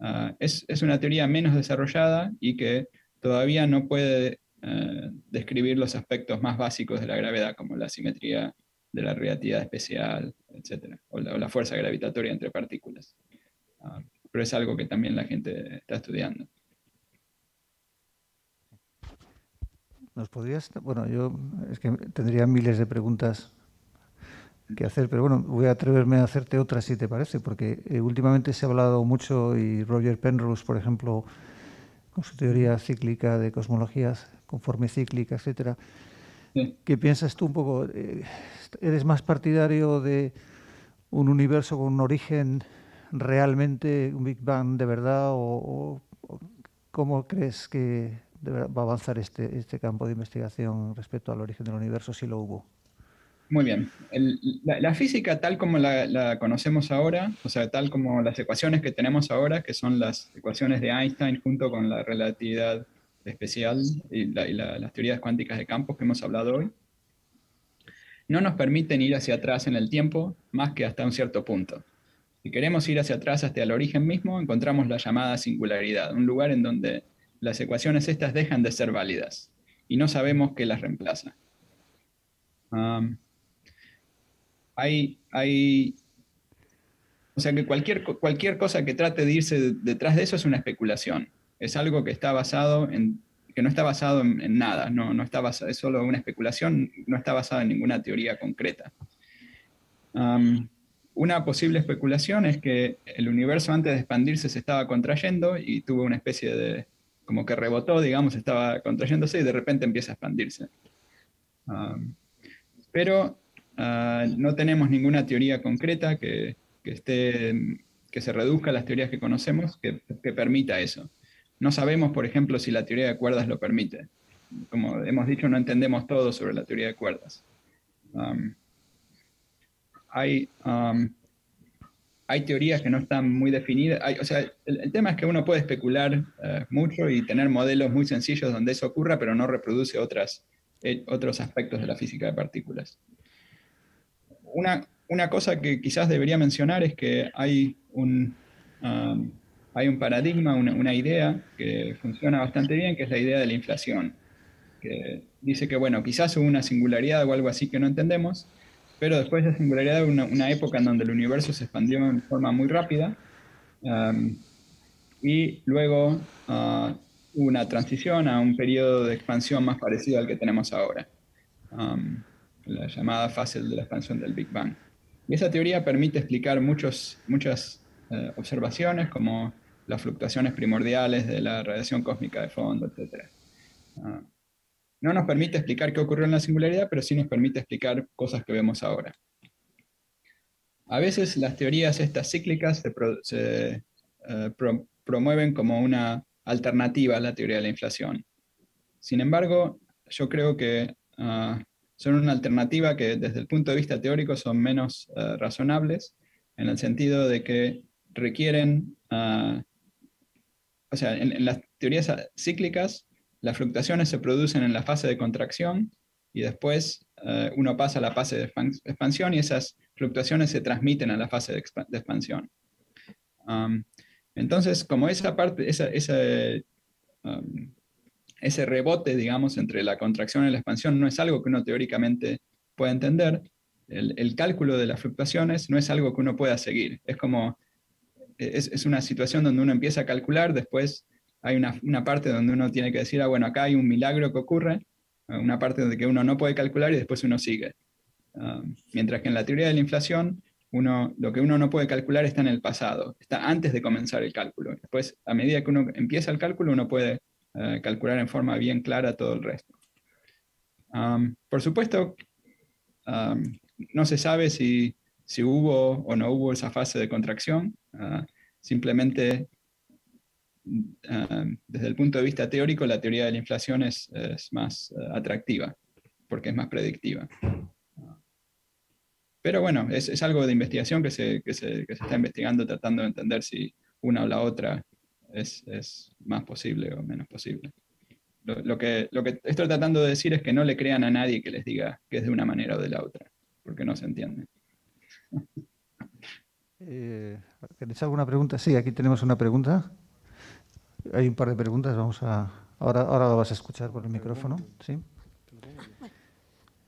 Ah, es, una teoría menos desarrollada y que todavía no puede eh, describir los aspectos más básicos de la gravedad, como la simetría de la relatividad especial, etc., o la, fuerza gravitatoria entre partículas. Ah, pero es algo que también la gente está estudiando. ¿Nos podrías, bueno, yo es que tendría miles de preguntas que hacer, pero bueno, voy a atreverme a hacerte otra si te parece, porque eh, últimamente se ha hablado mucho y Roger Penrose, por ejemplo, con su teoría cíclica de cosmologías, conforme cíclica, etcétera. ¿Qué piensas tú un poco? Eh, ¿Eres más partidario de un universo con un origen realmente, un Big Bang de verdad, o, cómo crees que va a avanzar este, este campo de investigación respecto al origen del universo, si lo hubo? Muy bien. la, física tal como la, conocemos ahora, o sea, tal como las ecuaciones que tenemos ahora, que son las ecuaciones de Einstein junto con la relatividad especial y, las teorías cuánticas de campos que hemos hablado hoy, no nos permiten ir hacia atrás en el tiempo más que hasta un cierto punto. Si queremos ir hacia atrás hasta el origen mismo, encontramos la llamada singularidad, un lugar en donde las ecuaciones estas dejan de ser válidas y no sabemos qué las reemplaza hay, hay, o sea que cualquier, cualquier cosa que trate de irse detrás de eso es una especulación. Es algo que está basado en, que no está basado en, nada, no, no está basado, es solo una especulación, no está basado en ninguna teoría concreta. una posible especulación es que el universo antes de expandirse se estaba contrayendo y tuvo una especie de, como que rebotó, digamos, estaba contrayéndose y de repente empieza a expandirse. pero Ah, no tenemos ninguna teoría concreta que, esté, que se reduzca a las teorías que conocemos que, permita eso. No sabemos, por ejemplo, si la teoría de cuerdas lo permite. Como hemos dicho, no entendemos todo sobre la teoría de cuerdas. hay, hay teorías que no están muy definidas. o sea, el, tema es que uno puede especular eh, mucho y tener modelos muy sencillos donde eso ocurra, pero no reproduce otras, eh, otros aspectos de la física de partículas una, cosa que quizás debería mencionar es que hay un, um, hay un paradigma, una, idea que funciona bastante bien, que es la idea de la inflación, que dice que, bueno, quizás hubo una singularidad o algo así que no entendemos, pero después de esa singularidad hubo una, época en donde el universo se expandió de forma muy rápida um, y luego uh, una transición a un periodo de expansión más parecido al que tenemos ahora. Um, la llamada fase de la expansión del Big Bang. Y esa teoría permite explicar muchos, muchas eh, observaciones como las fluctuaciones primordiales de la radiación cósmica de fondo, etc. no nos permite explicar qué ocurrió en la singularidad, pero sí nos permite explicar cosas que vemos ahora. A veces las teorías estas cíclicas se, eh, promueven como una alternativa a la teoría de la inflación. Sin embargo, yo creo que ah, son una alternativa que desde el punto de vista teórico son menos eh, razonables, en el sentido de que requieren, ah, o sea, en, las teorías cíclicas, las fluctuaciones se producen en la fase de contracción y después ah, uno pasa a la fase de expansión y esas fluctuaciones se transmiten a la fase de, expansión. entonces, como esa parte, esa, ese rebote, digamos, entre la contracción y la expansión no es algo que uno teóricamente pueda entender, el, cálculo de las fluctuaciones no es algo que uno pueda seguir. Es como, es, una situación donde uno empieza a calcular, después hay una, parte donde uno tiene que decir, ah, bueno, acá hay un milagro que ocurre, una parte donde que uno no puede calcular y después uno sigue. Ah, mientras que en la teoría de la inflación, uno, lo que uno no puede calcular está en el pasado, está antes de comenzar el cálculo. Después, a medida que uno empieza el cálculo, uno puede eh, calcular en forma bien clara todo el resto. por supuesto, no se sabe si, si, hubo o no hubo esa fase de contracción. Ah, simplemente, desde el punto de vista teórico, la teoría de la inflación es, más eh, atractiva, porque es más predictiva. Pero bueno, es, algo de investigación que se, está investigando, tratando de entender si una o la otra es, más posible o menos posible. Lo, que, lo que estoy tratando de decir es que no le crean a nadie que les diga que es de una manera o de la otra porque no se entiende. Eh, ¿Queréis alguna pregunta? Sí, aquí tenemos una pregunta. Hay un par de preguntas, vamos a... Ahora, ahora lo vas a escuchar por el micrófono. ¿sí?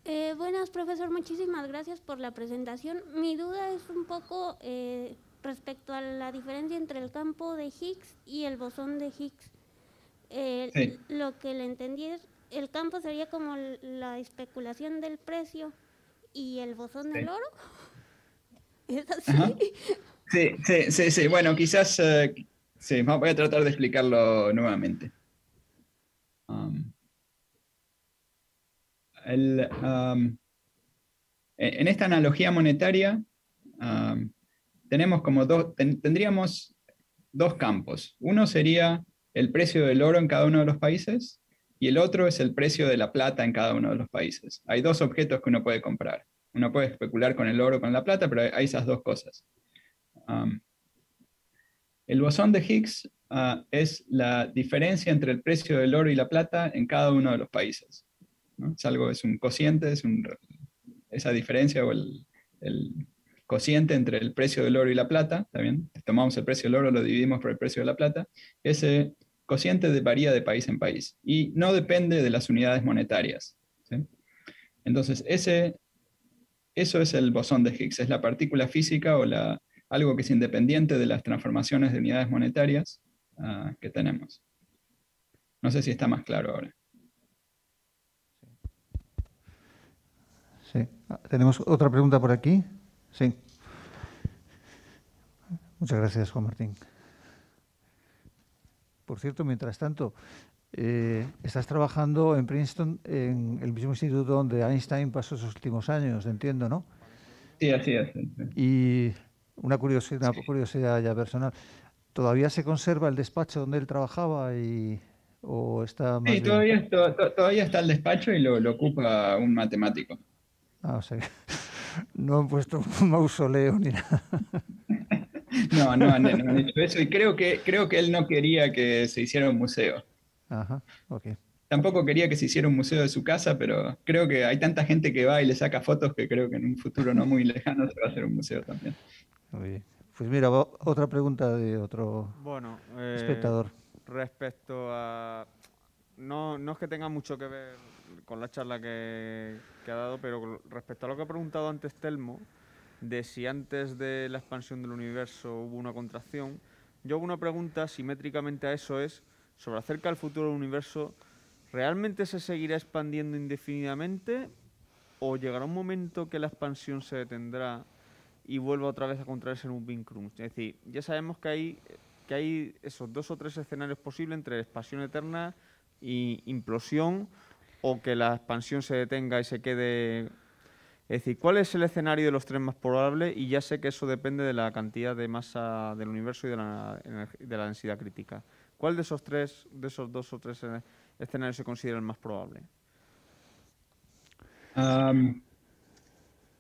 Eh, buenas, profesor, muchísimas gracias por la presentación. Mi duda es un poco eh, respecto a la diferencia entre el campo de Higgs y el bosón de Higgs. Lo que le entendí es, el campo sería como la especulación del precio y el bosón del oro. ¿Es así? Sí, sí, sí, sí. Bueno, quizás eh, sí, voy a tratar de explicarlo nuevamente. Um, um, en esta analogía monetaria um, tenemos como dos, tendríamos dos campos. Uno sería el precio del oro en cada uno de los países y el otro es el precio de la plata en cada uno de los países. Hay dos objetos que uno puede comprar. Uno puede especular con el oro, con la plata, pero hay esas dos cosas. Um, el bosón de Higgs uh, es la diferencia entre el precio del oro y la plata en cada uno de los países. Es algo, es un cociente, es esa diferencia o el, cociente entre el precio del oro y la plata, ¿está Tomamos el precio del oro, lo dividimos por el precio de la plata. Ese cociente varía de país en país y no depende de las unidades monetarias. Entonces, ese, eso es el bosón de Higgs, es la partícula física o la, algo que es independiente de las transformaciones de unidades monetarias ah, que tenemos. No sé si está más claro ahora. Sí. Ah, ¿Tenemos otra pregunta por aquí? Sí. Muchas gracias, Juan Martín. Por cierto, mientras tanto, eh, estás trabajando en Princeton, en el mismo instituto donde Einstein pasó sus últimos años, entiendo, ¿no? Sí, así es. Y una curiosidad, una curiosidad ya personal. ¿Todavía se conserva el despacho donde él trabajaba y, o está Sí, todavía, todavía, está el despacho y lo, lo, ocupa un matemático. Ah, o sea, no han puesto un mausoleo ni nada. No, no, no, han hecho eso y creo que, creo que él no quería que se hiciera un museo. Ajá, ok. Tampoco quería que se hiciera un museo de su casa, pero creo que hay tanta gente que va y le saca fotos que creo que en un futuro no muy lejano se va a hacer un museo también. Pues mira, otra pregunta de otro bueno, eh, espectador. Respecto a... No, no es que tenga mucho que ver con la charla que, que ha dado, pero respecto a lo que ha preguntado antes Telmo, de si antes de la expansión del universo hubo una contracción. Yo hago una pregunta simétricamente a eso es sobre acerca del futuro del universo. ¿Realmente se seguirá expandiendo indefinidamente o llegará un momento que la expansión se detendrá y vuelva otra vez a contraerse en un Big Crunch? Es decir, ya sabemos que hay, que hay esos dos o tres escenarios posibles entre expansión eterna y implosión o que la expansión se detenga y se quede es decir, ¿cuál es el escenario de los tres más probable? Y ya sé que eso depende de la cantidad de masa del universo y de la, densidad crítica. ¿Cuál de esos tres, de esos dos o tres escenarios se considera el más probable?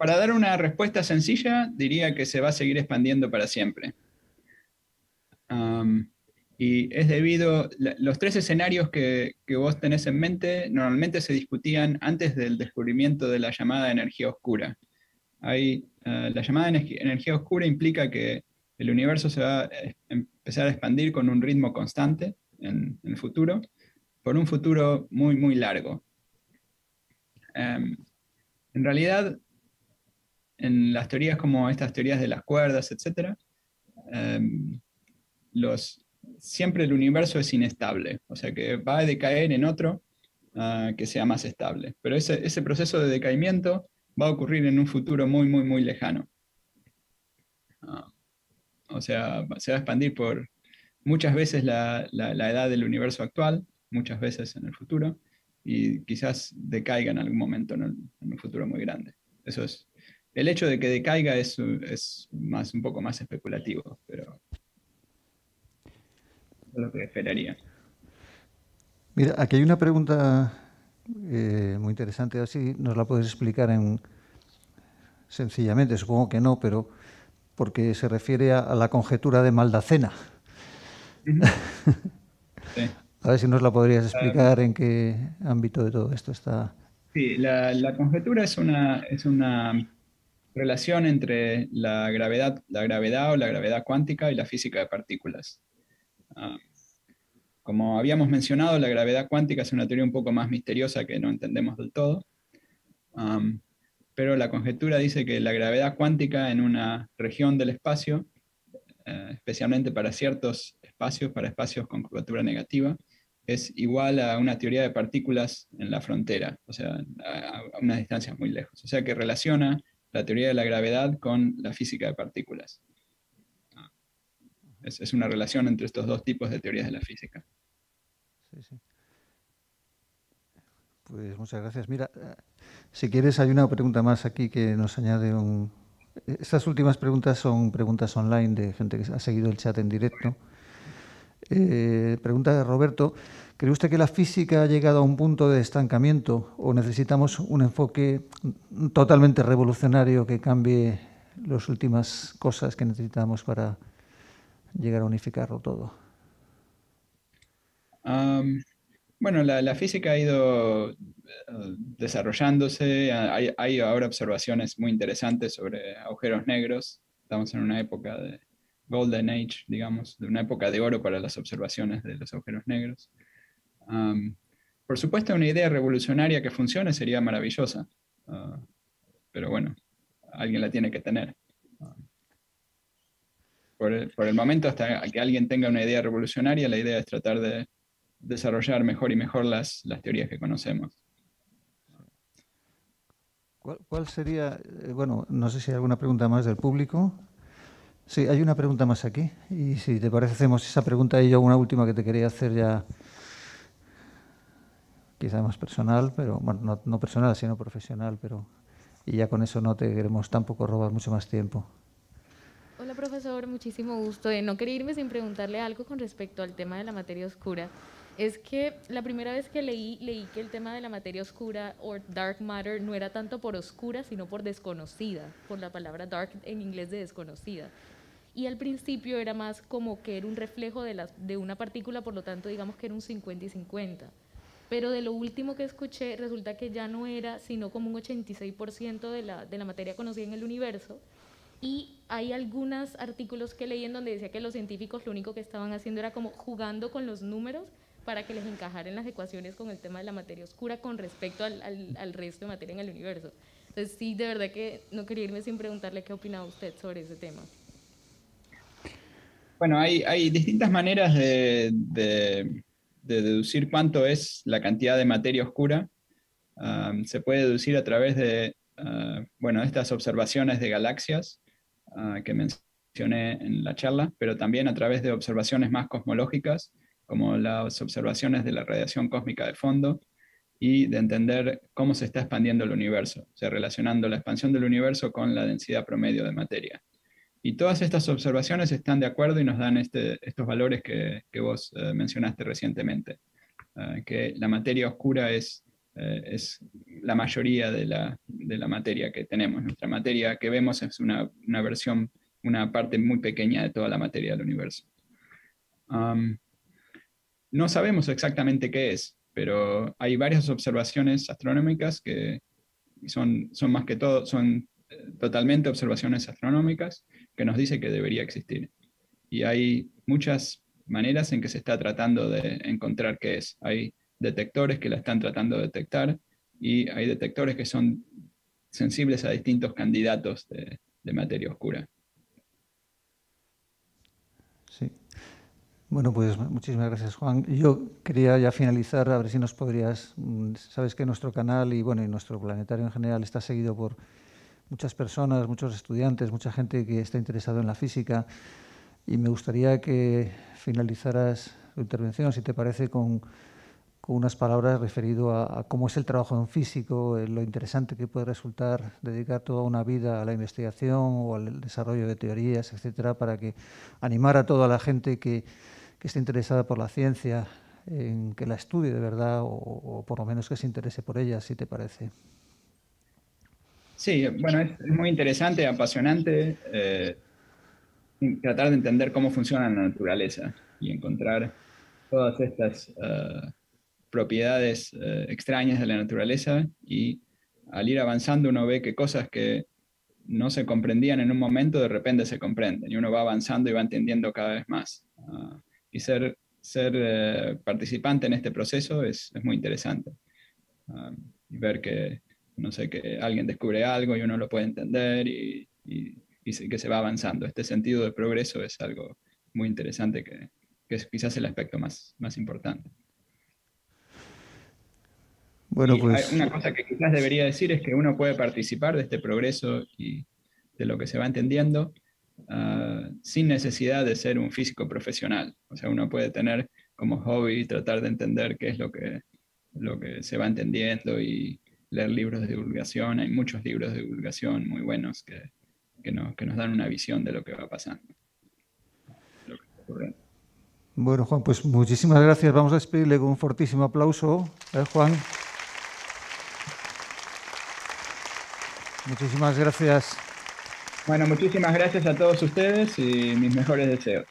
Para dar una respuesta sencilla, diría que se va a seguir expandiendo para siempre. y es debido, los tres escenarios que, vos tenés en mente normalmente se discutían antes del descubrimiento de la llamada energía oscura. Hay, ah, la llamada energía oscura implica que el universo se va a empezar a expandir con un ritmo constante en, el futuro, por un futuro muy, muy largo. En realidad, en las teorías como estas teorías de las cuerdas, etc., em, los, siempre el universo es inestable, o sea que va a decaer en otro ah, que sea más estable. Pero ese, ese proceso de decaimiento va a ocurrir en un futuro muy, muy, muy lejano. Ah, o sea, se va a expandir por muchas veces la, edad del universo actual, muchas veces en el futuro, y quizás decaiga en algún momento en, un futuro muy grande. Eso es. El hecho de que decaiga es, es más, un poco más especulativo, pero es lo que esperaría. Mira, aquí hay una pregunta eh, muy interesante, así nos la puedes explicar en sencillamente, supongo que no, pero porque se refiere a, la conjetura de Maldacena. A ver si nos la podrías explicar en qué ámbito de todo esto está. Sí, la, conjetura es una, es una relación entre la gravedad, la gravedad o la gravedad cuántica y la física de partículas. Ah, como habíamos mencionado, la gravedad cuántica es una teoría un poco más misteriosa que no entendemos del todo pero la conjetura dice que la gravedad cuántica en una región del espacio, eh, especialmente para ciertos espacios, para espacios con curvatura negativa, es igual a una teoría de partículas en la frontera, o sea, a, unas distancias muy lejos. O sea que relaciona la teoría de la gravedad con la física de partículas. Es, es una relación entre estos dos tipos de teorías de la física. Sí, sí. Pues muchas gracias. Mira, eh, si quieres, hay una pregunta más aquí que nos añade un... Estas últimas preguntas son preguntas online de gente que ha seguido el chat en directo. Eh, pregunta de Roberto, ¿cree usted que la física ha llegado a un punto de estancamiento o necesitamos un enfoque totalmente revolucionario que cambie las últimas cosas que necesitamos para llegar a unificarlo todo? Bueno, la, física ha ido eh, desarrollándose, hay, ahora observaciones muy interesantes sobre agujeros negros, estamos en una época de Golden Age, digamos, de una época de oro para las observaciones de los agujeros negros. Por supuesto, una idea revolucionaria que funcione sería maravillosa, ah, pero bueno, alguien la tiene que tener. por el momento, hasta que alguien tenga una idea revolucionaria, la idea es tratar de desarrollar mejor y mejor las, teorías que conocemos. ¿Cuál, sería, eh, bueno, no sé si hay alguna pregunta más del público? Sí, hay una pregunta más aquí. Y si te parece, hacemos esa pregunta y yo una última que te quería hacer ya, quizá más personal, pero bueno, no, personal, sino profesional, pero y ya con eso no te queremos tampoco robar mucho más tiempo. Hola profesor, muchísimo gusto. Eh, no quería irme sin preguntarle algo con respecto al tema de la materia oscura es que la primera vez que leí, leí que el tema de la materia oscura o dark matter no era tanto por oscura, sino por desconocida, por la palabra dark en inglés de desconocida. Y al principio era más como que era un reflejo de, una partícula, por lo tanto digamos que era un 50 y 50. Pero de lo último que escuché resulta que ya no era, sino como un 86% de la, de la materia conocida en el universo. Y hay algunos artículos que leí en donde decía que los científicos lo único que estaban haciendo era como jugando con los números para que les encajaran las ecuaciones con el tema de la materia oscura con respecto al, al, resto de materia en el universo. Entonces, sí, de verdad que no quería irme sin preguntarle qué opinaba usted sobre ese tema. Bueno, hay, hay distintas maneras de, de, deducir cuánto es la cantidad de materia oscura. se puede deducir a través de, uh, bueno, estas observaciones de galaxias uh, que mencioné en la charla, pero también a través de observaciones más cosmológicas como las observaciones de la radiación cósmica de fondo y de entender cómo se está expandiendo el universo, o sea, relacionando la expansión del universo con la densidad promedio de materia. Y todas estas observaciones están de acuerdo y nos dan este, estos valores que, vos eh, mencionaste recientemente, eh, que la materia oscura es, eh, es la mayoría de la, de la, materia que tenemos. Nuestra materia que vemos es una, una versión, una parte muy pequeña de toda la materia del universo. no sabemos exactamente qué es, pero hay varias observaciones astronómicas que son, son más que todo, son totalmente observaciones astronómicas que nos dice que debería existir. Y hay muchas maneras en que se está tratando de encontrar qué es. Hay detectores que la están tratando de detectar y hay detectores que son sensibles a distintos candidatos de, materia oscura. Sí. Bueno, pues muchísimas gracias, Juan. Yo quería ya finalizar, a ver si nos podrías. Mm, sabes que nuestro canal y bueno, y nuestro planetario en general está seguido por muchas personas, muchos estudiantes, mucha gente que está interesado en la física. Y me gustaría que finalizaras tu intervención, si te parece, con, unas palabras referido a, cómo es el trabajo en físico, lo interesante que puede resultar dedicar toda una vida a la investigación o al desarrollo de teorías, etcétera, para que animar a toda la gente que, que esté interesada por la ciencia en que la estudie de verdad o, por lo menos que se interese por ella, si te parece. Sí, bueno, es, muy interesante, apasionante. Eh, tratar de entender cómo funciona la naturaleza y encontrar todas estas eh, propiedades eh, extrañas de la naturaleza y al ir avanzando uno ve que cosas que no se comprendían en un momento de repente se comprenden y uno va avanzando y va entendiendo cada vez más. Ah, y ser, ser participante en este proceso es, es muy interesante. Ah, y ver que, no sé, que alguien descubre algo y uno lo puede entender y y que se va avanzando. Este sentido de progreso es algo muy interesante que, es quizás el aspecto más, más importante. Bueno, pues... Una cosa que quizás debería decir es que uno puede participar de este progreso y de lo que se va entendiendo ah, sin necesidad de ser un físico profesional. O sea, uno puede tener como hobby tratar de entender qué es lo que, lo que se va entendiendo y leer libros de divulgación. Hay muchos libros de divulgación muy buenos que, que, nos dan una visión de lo que va pasando. bueno, Juan, pues muchísimas gracias. Vamos a despedirle con un fortísimo aplauso. ¿Eh, Juan. Muchísimas gracias. Bueno, muchísimas gracias a todos ustedes y mis mejores deseos.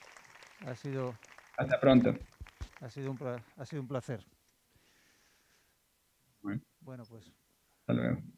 Ha sido. Hasta pronto. Ha sido un, ha sido un placer. Bueno, bueno pues. Hasta luego.